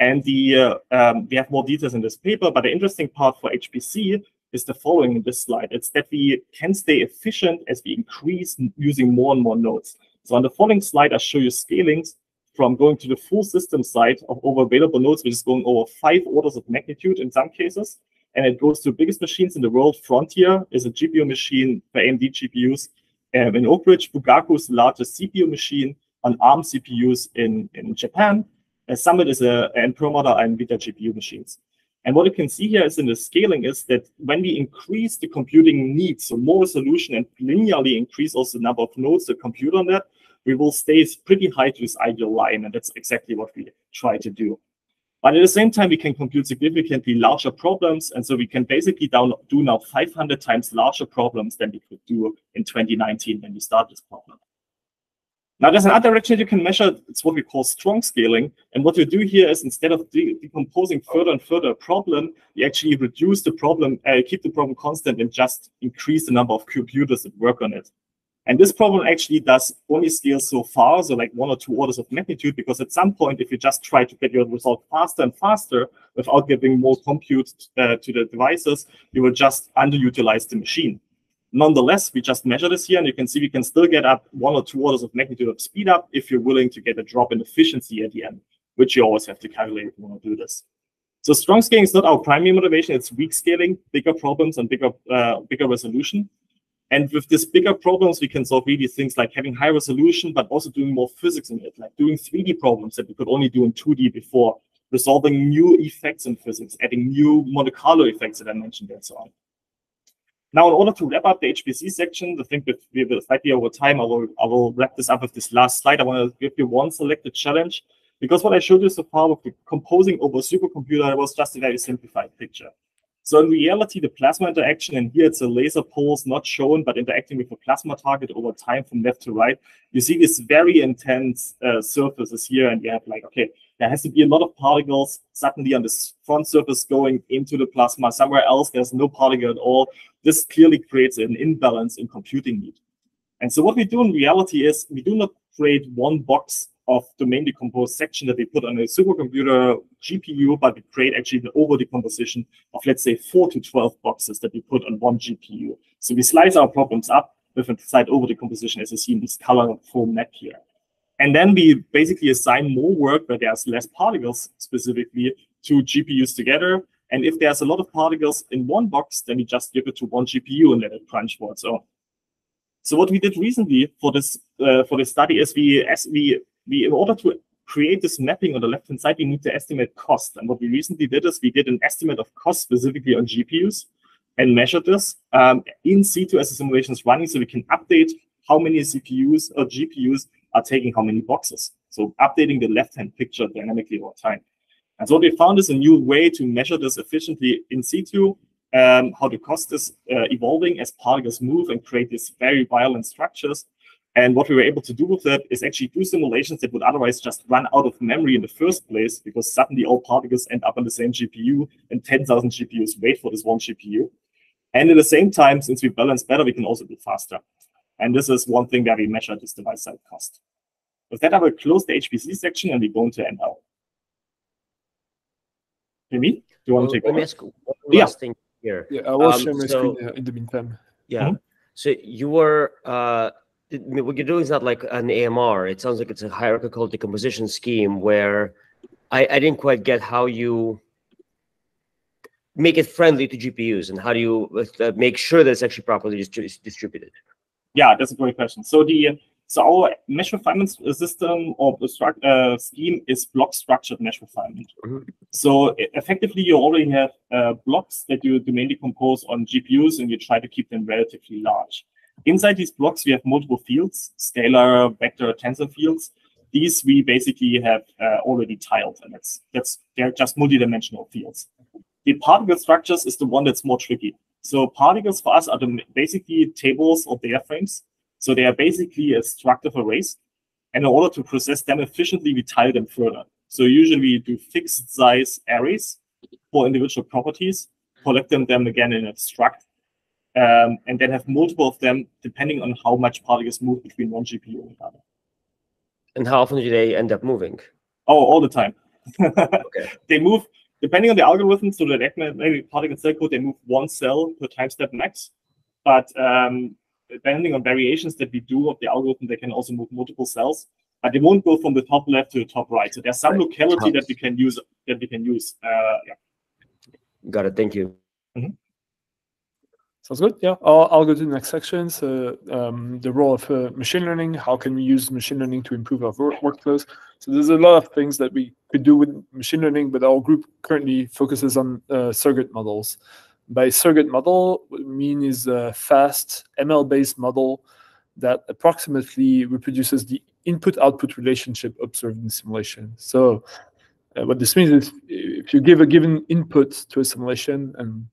And the uh, um, we have more details in this paper, but the interesting part for HPC is the following in this slide. It's that we can stay efficient as we increase using more and more nodes. So on the following slide, I show you scalings from going to the full system side of over available nodes, which is going over five orders of magnitude in some cases. And it goes to the biggest machines in the world. Frontier is a GPU machine for AMD GPUs. Um, in Oak Ridge, Fugaku is the largest CPU machine on ARM CPUs in, in Japan. Uh, Summit is a, and Perlmutter are NVIDIA GPU machines. And what you can see here is in the scaling is that when we increase the computing needs, so more resolution and linearly increase also the number of nodes to compute on that, we will stay pretty high to this ideal line. And that's exactly what we try to do. But at the same time, we can compute significantly larger problems. And so we can basically down, do now 500 times larger problems than we could do in 2019 when we started this problem. Now there's another direction you can measure. It's what we call strong scaling. And what we do here is instead of de decomposing further and further a problem, we actually reduce the problem, uh, keep the problem constant and just increase the number of computers that work on it. And this problem actually does only scale so far, so like one or two orders of magnitude, because at some point, if you just try to get your result faster and faster without giving more compute uh, to the devices, you will just underutilize the machine. Nonetheless, we just measure this here, and you can see we can still get up one or two orders of magnitude of speed up if you're willing to get a drop in efficiency at the end, which you always have to calculate if you want to do this. So strong scaling is not our primary motivation. It's weak scaling, bigger problems, and bigger, uh, bigger resolution. And with these bigger problems, we can solve really things like having high resolution, but also doing more physics in it, like doing 3D problems that we could only do in 2D before, resolving new effects in physics, adding new Monte Carlo effects that I mentioned, and so on. Now, in order to wrap up the HPC section, I think that we will slightly over time, I will, I will wrap this up with this last slide. I want to give you one selected challenge because what I showed you so far with composing over supercomputer was just a very simplified picture. So in reality, the plasma interaction, and here it's a laser pulse not shown, but interacting with a plasma target over time from left to right, you see these very intense uh, surfaces here, and you have like, okay, there has to be a lot of particles suddenly on this front surface going into the plasma. Somewhere else, there's no particle at all. This clearly creates an imbalance in computing need. And so what we do in reality is we do not create one box of domain decomposed section that we put on a supercomputer GPU, but we create actually the over decomposition of, let's say, four to 12 boxes that we put on one GPU. So we slice our problems up with a slight over decomposition, as you see in this color full map here. And then we basically assign more work where there's less particles specifically to GPUs together. And if there's a lot of particles in one box, then we just give it to one GPU and let it crunch for its own. So what we did recently for this uh, for this study is we as we we in order to create this mapping on the left hand side, we need to estimate cost. And what we recently did is we did an estimate of cost specifically on GPUs and measured this um, in situ as the simulation is running, so we can update how many CPUs or GPUs are taking how many boxes. So updating the left hand picture dynamically over time. And so what we found is a new way to measure this efficiently in situ, um, how the cost is uh, evolving as particles move and create these very violent structures. And what we were able to do with that is actually do simulations that would otherwise just run out of memory in the first place because suddenly all particles end up on the same GPU and 10,000 GPUs wait for this one GPU. And at the same time, since we balance better, we can also do faster. And this is one thing that we measure this device side cost. With that, I will close the HPC section and we go into ML. Remi, do you want Well, to take let over? ask one Yeah. last thing here. Yeah, I will Um, share my so- screen in the meantime. Yeah. Mhm. So you were uh, what you're doing is not like an AMR. It sounds like it's a hierarchical decomposition scheme where I, I didn't quite get how you make it friendly to GPUs and how do you uh, make sure that it's actually properly dis- distributed? Yeah, that's a great question. So the so our mesh refinement system or uh, scheme is block structured mesh refinement. Mhm. So e- effectively, you already have uh, blocks that you domain decompose on GPUs, and you try to keep them relatively large. Inside these blocks, we have multiple fields: scalar, vector, tensor fields. These we basically have uh, already tiled, and that's that's they're just multidimensional fields. The particle structures is the one that's more tricky. So particles for us are the, basically tables or data frames. So they are basically a structured arrays. And in order to process them efficiently, we tile them further. So usually we do fixed size arrays for individual properties, collect them then again in a struct, um, and then have multiple of them depending on how much particles move between one GPU and another. And how often do they end up moving? Oh, all the time. Okay. They move depending on the algorithm. So the maybe particle cell code, they move one cell per time step max. But um, depending on variations that we do of the algorithm, they can also move multiple cells. But they won't go from the top left to the top right. So there's some Right. locality that we can use. That we can use. Uh, yeah. Got it. Thank you. Sounds good. Yeah, I'll, I'll go to the next section. So um, the role of uh, machine learning. How can we use machine learning to improve our work workflows? So there's a lot of things that we could do with machine learning, but our group currently focuses on uh, surrogate models. By surrogate model, what we mean is a fast ML-based model that approximately reproduces the input-output relationship observed in simulation. So uh, what this means is if you give a given input to a simulation and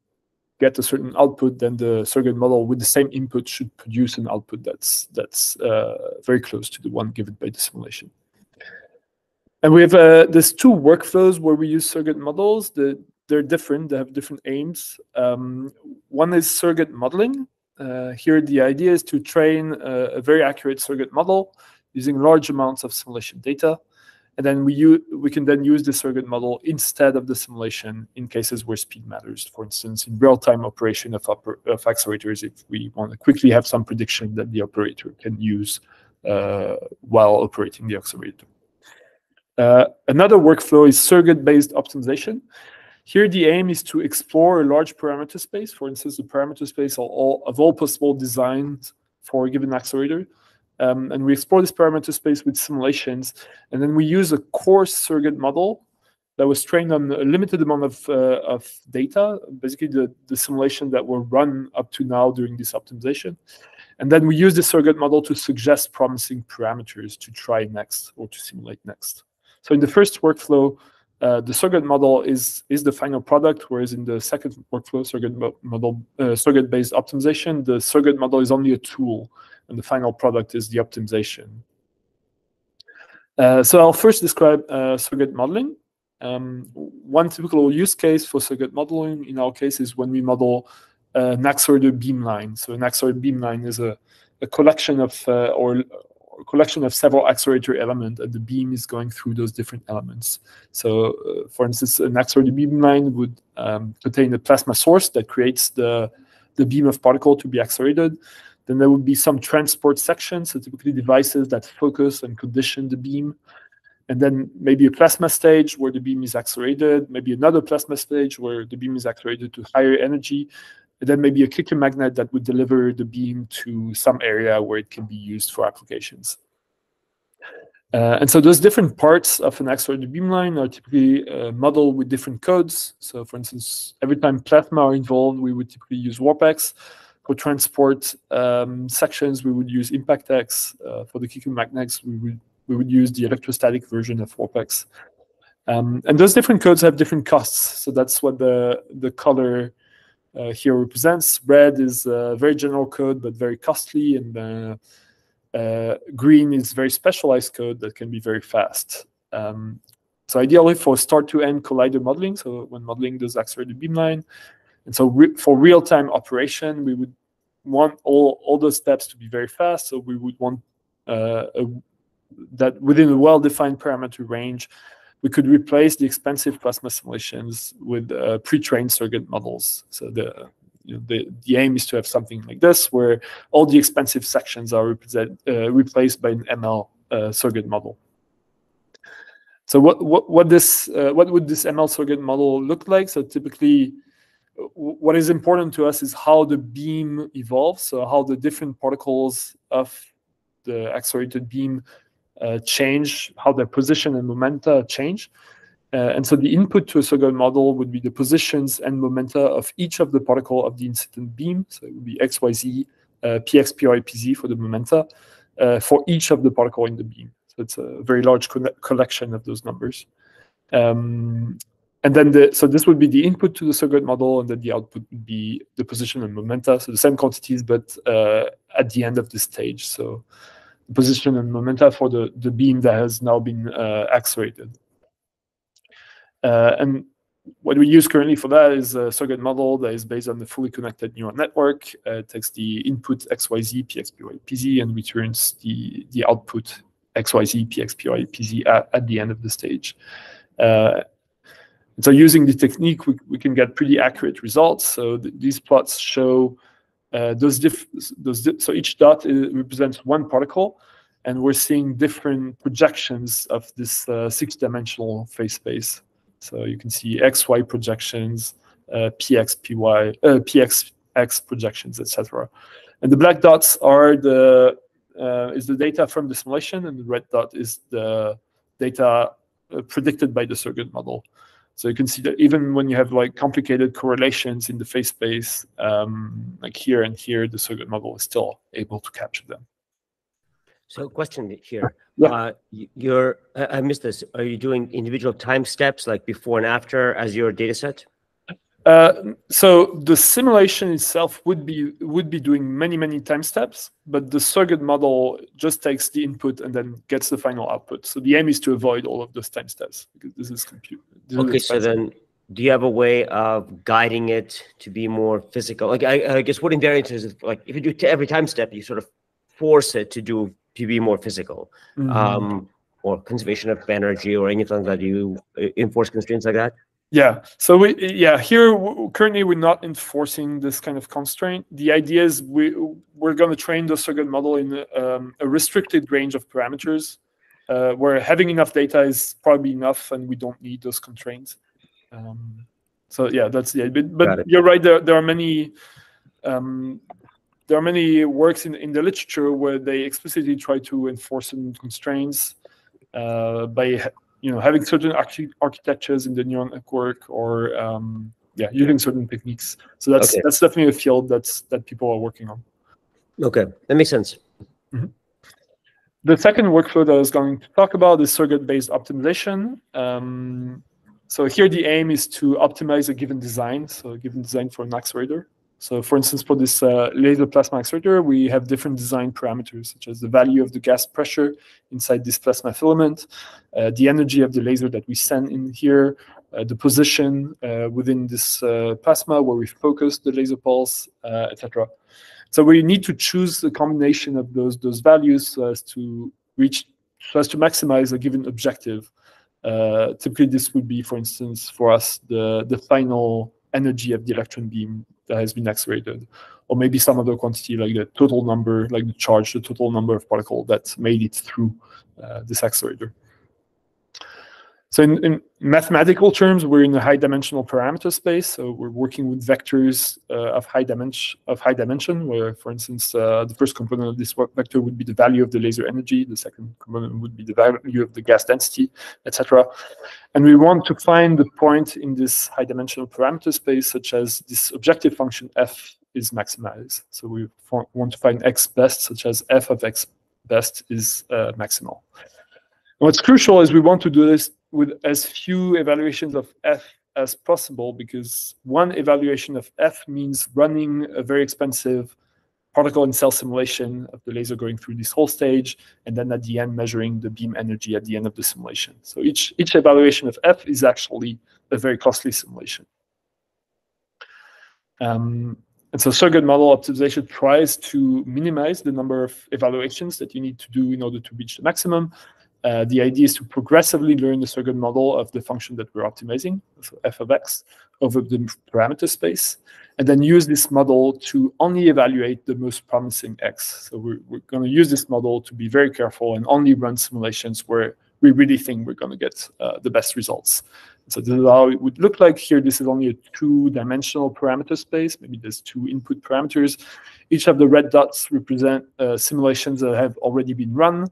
get a certain output, then the surrogate model with the same input should produce an output that's that's uh, very close to the one given by the simulation. And we have uh, there's two workflows where we use surrogate models. The, they're different. They have different aims. Um, one is surrogate modeling. Uh, here, the idea is to train a, a very accurate surrogate model using large amounts of simulation data and then we use, we can then use the surrogate model instead of the simulation in cases where speed matters. For instance, in real-time operation of, of accelerators, if we want to quickly have some prediction that the operator can use uh, while operating the accelerator. Uh, another workflow is surrogate-based optimization. Here, the aim is to explore a large parameter space. For instance, the parameter space of all, of all possible designs for a given accelerator. Um, and we explore this parameter space with simulations, and then we use a coarse surrogate model that was trained on a limited amount of, uh, of data, basically the, the simulation that were run up to now during this optimization. And then we use the surrogate model to suggest promising parameters to try next or to simulate next. So in the first workflow, uh, the surrogate model is is the final product, whereas in the second workflow, surrogate model, uh, surrogate-based optimization, the surrogate model is only a tool and the final product is the optimization. Uh, so I'll first describe uh, surrogate modeling. Um, one typical use case for surrogate modeling in our case is when we model uh, an accelerator beamline. So an accelerator beamline is a, a collection of uh, or collection of several accelerator elements, and the beam is going through those different elements. So, uh, for instance, an accelerator beamline would um, contain a plasma source that creates the the beam of particle to be accelerated. Then there would be some transport sections, so typically devices that focus and condition the beam. And then maybe a plasma stage where the beam is accelerated, maybe another plasma stage where the beam is accelerated to higher energy. Then maybe a kicker magnet that would deliver the beam to some area where it can be used for applications. Uh, and so those different parts of an accelerated beamline are typically uh, modeled with different codes. So for instance, every time plasma are involved, we would typically use WarpX. For transport um, sections, we would use ImpactX. Uh, for the kicker magnets, we would we would use the electrostatic version of WarpX. Um, and those different codes have different costs. So that's what the the color here represents. Red is a very general code, but very costly, and uh, uh, green is very specialized code that can be very fast. Um, so ideally for start to end collider modeling, so when modeling those accelerated beamline, and so re for real-time operation, we would want all, all those steps to be very fast. So we would want uh, a, that within a well-defined parameter range, we could replace the expensive plasma simulations with uh, pre-trained surrogate models. So the you know, the, the aim is to have something like this, where all the expensive sections are uh, replaced by an ML uh, surrogate model. So what what what this uh, what would this ML surrogate model look like? So typically, what is important to us is how the beam evolves. So how the different particles of the accelerated beam change, how their position and momenta change. Uh, and so the input to a surrogate model would be the positions and momenta of each of the particle of the incident beam. So it would be x, y, z, uh, px, py, pz for the momenta uh, for each of the particle in the beam. So it's a very large co collection of those numbers. Um, and then the so this would be the input to the surrogate model, and then the output would be the position and momenta. So the same quantities, but uh, at the end of the stage. So position and momenta for the the beam that has now been uh, accelerated. Uh, and what we use currently for that is a surrogate model that is based on the fully connected neural network. Uh, it takes the input XYZ, PXPY, PZ, and returns the, the output XYZ, PXPY, PZ at, at the end of the stage. Uh, so using the technique, we, we can get pretty accurate results. So th these plots show uh, those diff those so each dot is, represents one particle, and we're seeing different projections of this uh, six-dimensional phase space. So you can see X, Y projections, uh, PX, PY, uh, PXX projections, etc. And the black dots are the uh, is the data from the simulation, and the red dot is the data uh, predicted by the surrogate model. So you can see that even when you have like complicated correlations in the phase space, um, like here and here, the surrogate model is still able to capture them. So question here. Yeah. Uh, you're, I I missed this. Are you doing individual time steps like before and after as your data set? Uh, so the simulation itself would be would be doing many many time steps, but the surrogate model just takes the input and then gets the final output. So the aim is to avoid all of those time steps because this is compute. this is Okay, so then do you have a way of guiding it to be more physical? Like, I, I guess what invariant is like if you do to every time step, you sort of force it to do to be more physical, Mhm. um, or conservation of energy or anything that you uh, enforce constraints like that. Yeah. So we yeah here currently we're not enforcing this kind of constraint. The idea is we we're going to train the surrogate model in um, a restricted range of parameters, uh, where having enough data is probably enough, and we don't need those constraints. Um, so yeah, that's the idea. But, but you're right. There there are many. Um, there are many works in, in the literature where they explicitly try to enforce certain constraints uh, by you know having certain archi- architectures in the neural network or um, yeah using certain techniques. So that's Okay. that's definitely a field that's that people are working on. Okay, that makes sense. the second workflow that i was going to talk about is surrogate based optimization. Um, so here the aim is to optimize a given design so a given design for an accelerator so for instance for this uh, laser plasma accelerator we have different design parameters such as the value of the gas pressure inside this plasma filament uh, the energy of the laser that we send in here uh, the position uh, within this uh, plasma where we focus the laser pulse uh, etc so we need to choose a combination of those those values so as to reach so as to maximize a given objective. Typically, this would be, for instance, for us the the final energy of the electron beam that has been accelerated, or maybe some other quantity like the total number, like the charge, the total number of particle that made it through uh, this accelerator. So in, in mathematical terms, we're in a high dimensional parameter space. So we're working with vectors uh, of high dimension of high dimension, where, for instance, uh, the first component of this vector would be the value of the laser energy. The second component would be the value of the gas density, etc. And we want to find the point in this high dimensional parameter space, such as this objective function f is maximized. So we want to find x best, such as f of x best is uh, maximal. What's crucial is we want to do this with as few evaluations of f as possible because one evaluation of f means running a very expensive particle and cell simulation of the laser going through this whole stage and then at the end measuring the beam energy at the end of the simulation. So each each evaluation of f is actually a very costly simulation. Um, and so surrogate model optimization tries to minimize the number of evaluations that you need to do in order to reach the maximum Uh, the idea is to progressively learn the surrogate model of the function that we're optimizing, so f of x, over the parameter space, and then use this model to only evaluate the most promising x. So we're, we're going to use this model to be very careful and only run simulations where we really think we're going to get uh, the best results. So this is how it would look like here. This is only a two-dimensional parameter space. Maybe there's two input parameters. Each of the red dots represent uh, simulations that have already been run.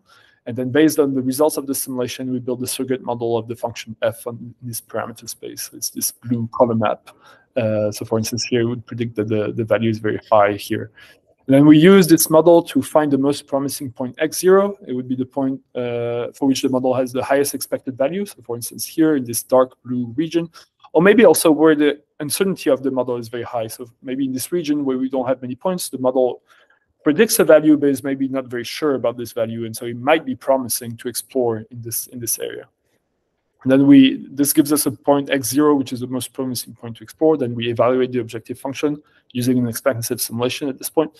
And then based on the results of the simulation, we build a surrogate model of the function f on this parameter space. It's this blue color map. Uh, so for instance, here we would predict that the, the value is very high here. And then we use this model to find the most promising point x0. It would be the point uh, for which the model has the highest expected value. So for instance, here in this dark blue region, or maybe also where the uncertainty of the model is very high. So maybe in this region where we don't have many points, the model predicts a value, but is maybe not very sure about this value, and so it might be promising to explore in this in this area. And then we this gives us a point x0, which is the most promising point to explore. Then we evaluate the objective function using an expansive simulation at this point.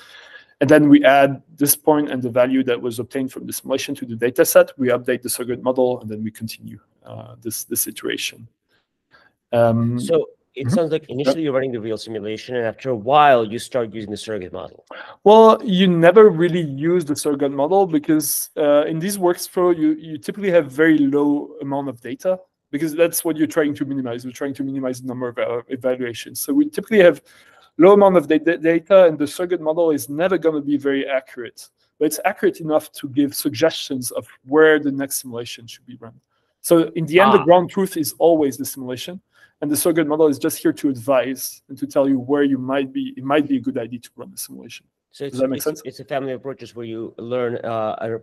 And then we add this point and the value that was obtained from the simulation to the data set. We update the surrogate model, and then we continue uh, this this iteration. Um, So it Mhm. sounds like initially you're running the real simulation, and after a while you start using the surrogate model. Well, you never really use the surrogate model because uh, in these workflow, you, you typically have very low amount of data because that's what you're trying to minimize. You're trying to minimize the number of uh, evaluations. So we typically have low amount of da- data, and the surrogate model is never going to be very accurate. But it's accurate enough to give suggestions of where the next simulation should be run. So in the end, the Ah. ground truth is always the simulation, and the surrogate model is just here to advise and to tell you where you might be. It might be a good idea to run the simulation. So it's, that make it's, sense? it's a family of approaches where you learn uh, a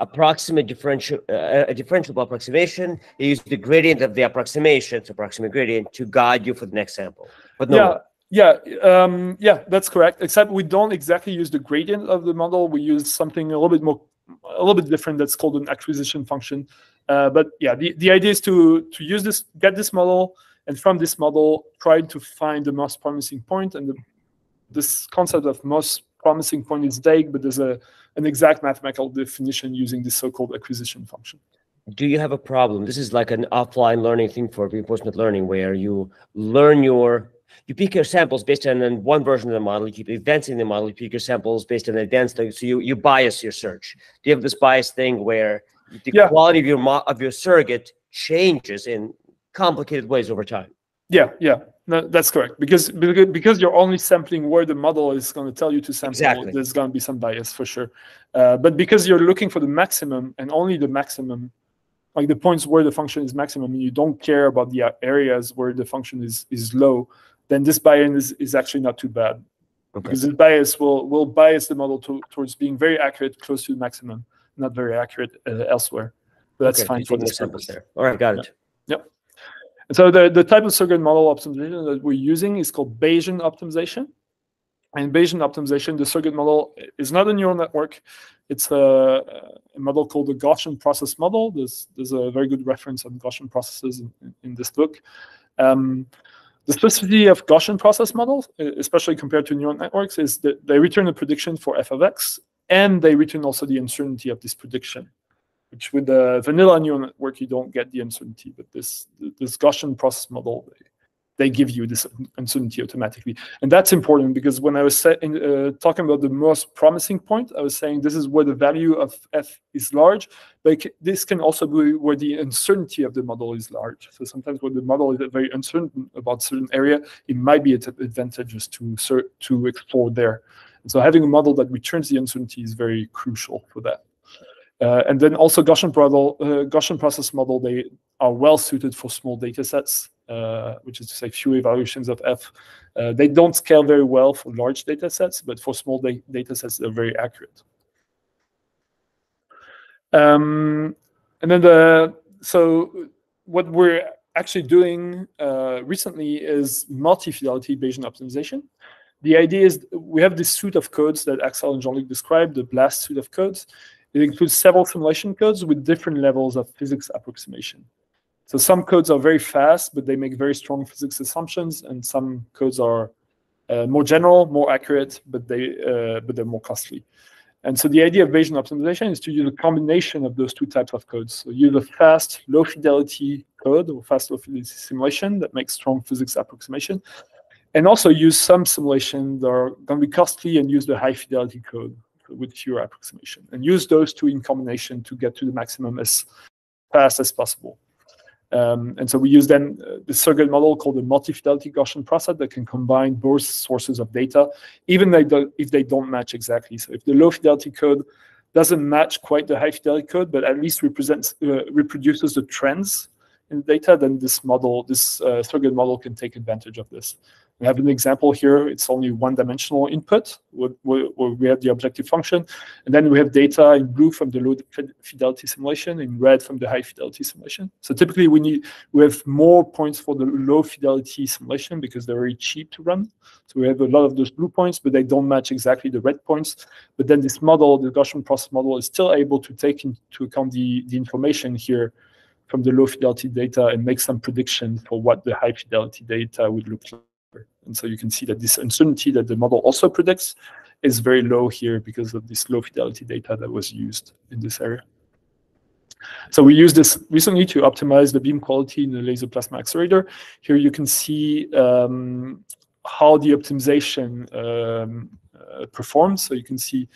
approximate differential, uh, a differentiable approximation. You use the gradient of the approximation, so approximate gradient, to guide you for the next sample. But no, yeah, yeah, um, yeah, that's correct. Except we don't exactly use the gradient of the model. We use something a little bit more, a little bit different. That's called an acquisition function. Uh, but yeah, the, the idea is to to use this, get this model, and from this model, try to find the most promising. And the, this concept of most promising point is vague, but there's a an exact mathematical definition using this so-called acquisition function. do you have a problem? This is like an offline learning thing for reinforcement learning, where you learn your you pick your samples based on one version of the model. You keep advancing the model. You pick your samples based on the advanced. So you you bias your search. Do you have this bias thing where the Yeah. quality of your mo- of your surrogate changes in complicated ways over time? Yeah, yeah, no, that's correct. Because because you're only sampling where the model is going to tell you to sample. Exactly. There's going to be some bias for sure. Uh, but because you're looking for the maximum and only the maximum, like the points where the function is maximum, and you don't care about the uh, areas where the function is is low, then this bias is, is actually not too bad. Okay. Because this bias will will bias the model to, towards being very accurate close to the maximum, not very accurate uh, elsewhere. But that's Okay, fine for this samples purpose. there. All right, got it. And so the, the type of surrogate model optimization that we're using is called Bayesian optimization. And Bayesian optimization, the surrogate model is not a neural network. It's a, a model called the Gaussian process model. There's, there's a very good reference on Gaussian processes in, in this book. Um, the specificity of Gaussian process models, especially compared to neural networks, is that they return a prediction for f of x, and they return also the uncertainty of this prediction which with the vanilla neural network you don't get the uncertainty, but this Gaussian process model they, they give you this uncertainty automatically, and that's important because when I was uh, talking about the most promising point, I was saying this is where the value of f is large, but this can also be where the uncertainty of the model is large. So sometimes when the model is very uncertain about certain area, it might be ad- advantageous to to explore there. And so having a model that returns the uncertainty is very crucial for that. Uh, and then also Gaussian, model, uh, Gaussian process model, they are well suited for small data sets, uh, which is to say few evaluations of F. Uh, they don't scale very well for large data sets, but for small da data sets, they're very accurate. Um, and then the, so what we're actually doing uh, recently is multi-fidelity Bayesian optimization. The idea is we have this suite of codes that Axel and Jean-Luc described, the BLAST suite of codes. It includes several simulation codes with different levels of physics approximation. So some codes are very fast, but they make very strong physics assumptions, and some codes are uh, more general, more accurate, but they uh, but they're more costly. And so the idea of Bayesian optimization is to use a combination of those two types of codes. So use a fast, low fidelity code or fast, low fidelity simulation that makes strong physics approximation. And also use some simulation that are going to be costly and use the high fidelity code with fewer approximation. And use those two in combination to get to the maximum as fast as possible. Um, and so we use then uh, the surrogate model called the multi-fidelity Gaussian process that can combine both sources of data, even they if they don't match exactly. So if the low fidelity code doesn't match quite the high fidelity code, but at least represents uh, reproduces the trends in the data, then this model, this uh, surrogate model can take advantage of this. We have an example here. It's only one-dimensional input where, we have the objective function. And then we have data in blue from the low fidelity simulation, in red from the high fidelity simulation. So typically we need we have more points for the low fidelity simulation because they're very cheap to run. So we have a lot of those blue points, but they don't match exactly the red points. But then this model, the Gaussian process model, is still able to take into account the, the information here from the low fidelity data and make some prediction for what the high fidelity data would look like. And so you can see that this uncertainty that the model also predicts is very low here because of this low fidelity data that was used in this area. So we used this recently to optimize the beam quality in the laser plasma accelerator. Here you can see um, how the optimization um, uh, performs. So you can see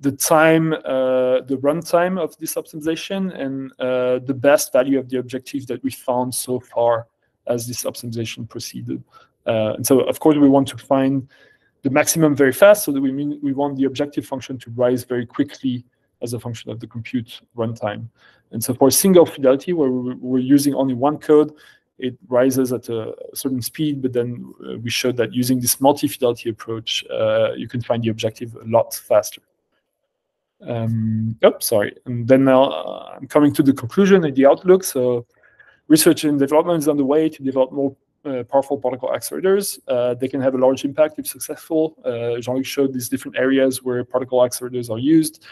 the time, uh, the runtime of this optimization and uh, the best value of the objective that we found so far as this optimization proceeded. Uh, and so, of course, we want to find the maximum very fast, so that we mean we want the objective function to rise very quickly as a function of the compute runtime. And so for single fidelity, where we're using only one code, it rises at a certain speed, but then uh, we showed that using this multi-fidelity approach, uh, you can find the objective a lot faster. Um, oh, sorry. And then now uh, I'm coming to the conclusion and the outlook. So research and development is on the way to develop more powerful particle accelerators. Uh, they can have a large impact if successful. Uh, Jean-Luc showed these different areas where particle accelerators are used.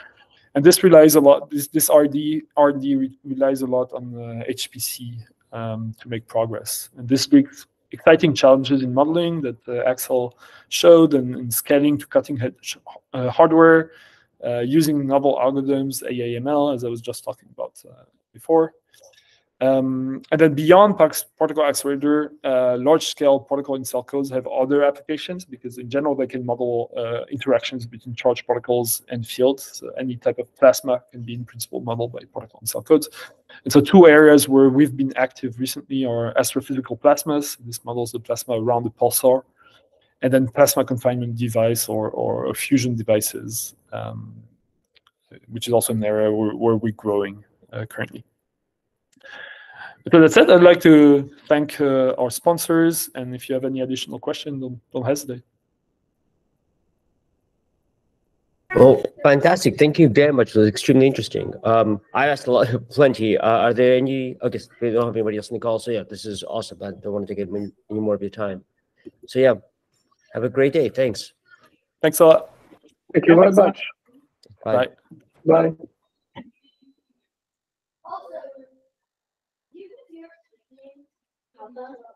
And this relies a lot, this, this RD, RD re relies a lot on HPC um, to make progress. And this brings exciting challenges in modeling that uh, Axel showed and, and, scaling to cutting edge uh, hardware, uh, using novel algorithms, AI ML, as I was just talking about before. Um, and then beyond particle accelerator, uh, large-scale particle in cell codes have other applications because in general they can model uh, interactions between charged particles and fields. So any type of plasma can be in principle modeled by particle in cell codes. And so two areas where we've been active recently are astrophysical plasmas. This models the plasma around the pulsar. And then plasma confinement device or, or fusion devices, um, which is also an area where, where we're growing uh, currently. So that's it. I'd like to thank uh, our sponsors, and if you have any additional questions, don't, don't hesitate. Well, fantastic. Thank you very much. It was extremely interesting. Um, I asked a lot, plenty. Uh, are there any? Okay, we don't have anybody else in the call, so yeah, this is awesome. I don't want to take any more of your time. So yeah, have a great day. Thanks. Thanks a lot. Thank you very much. Bye. Bye. Bye. importância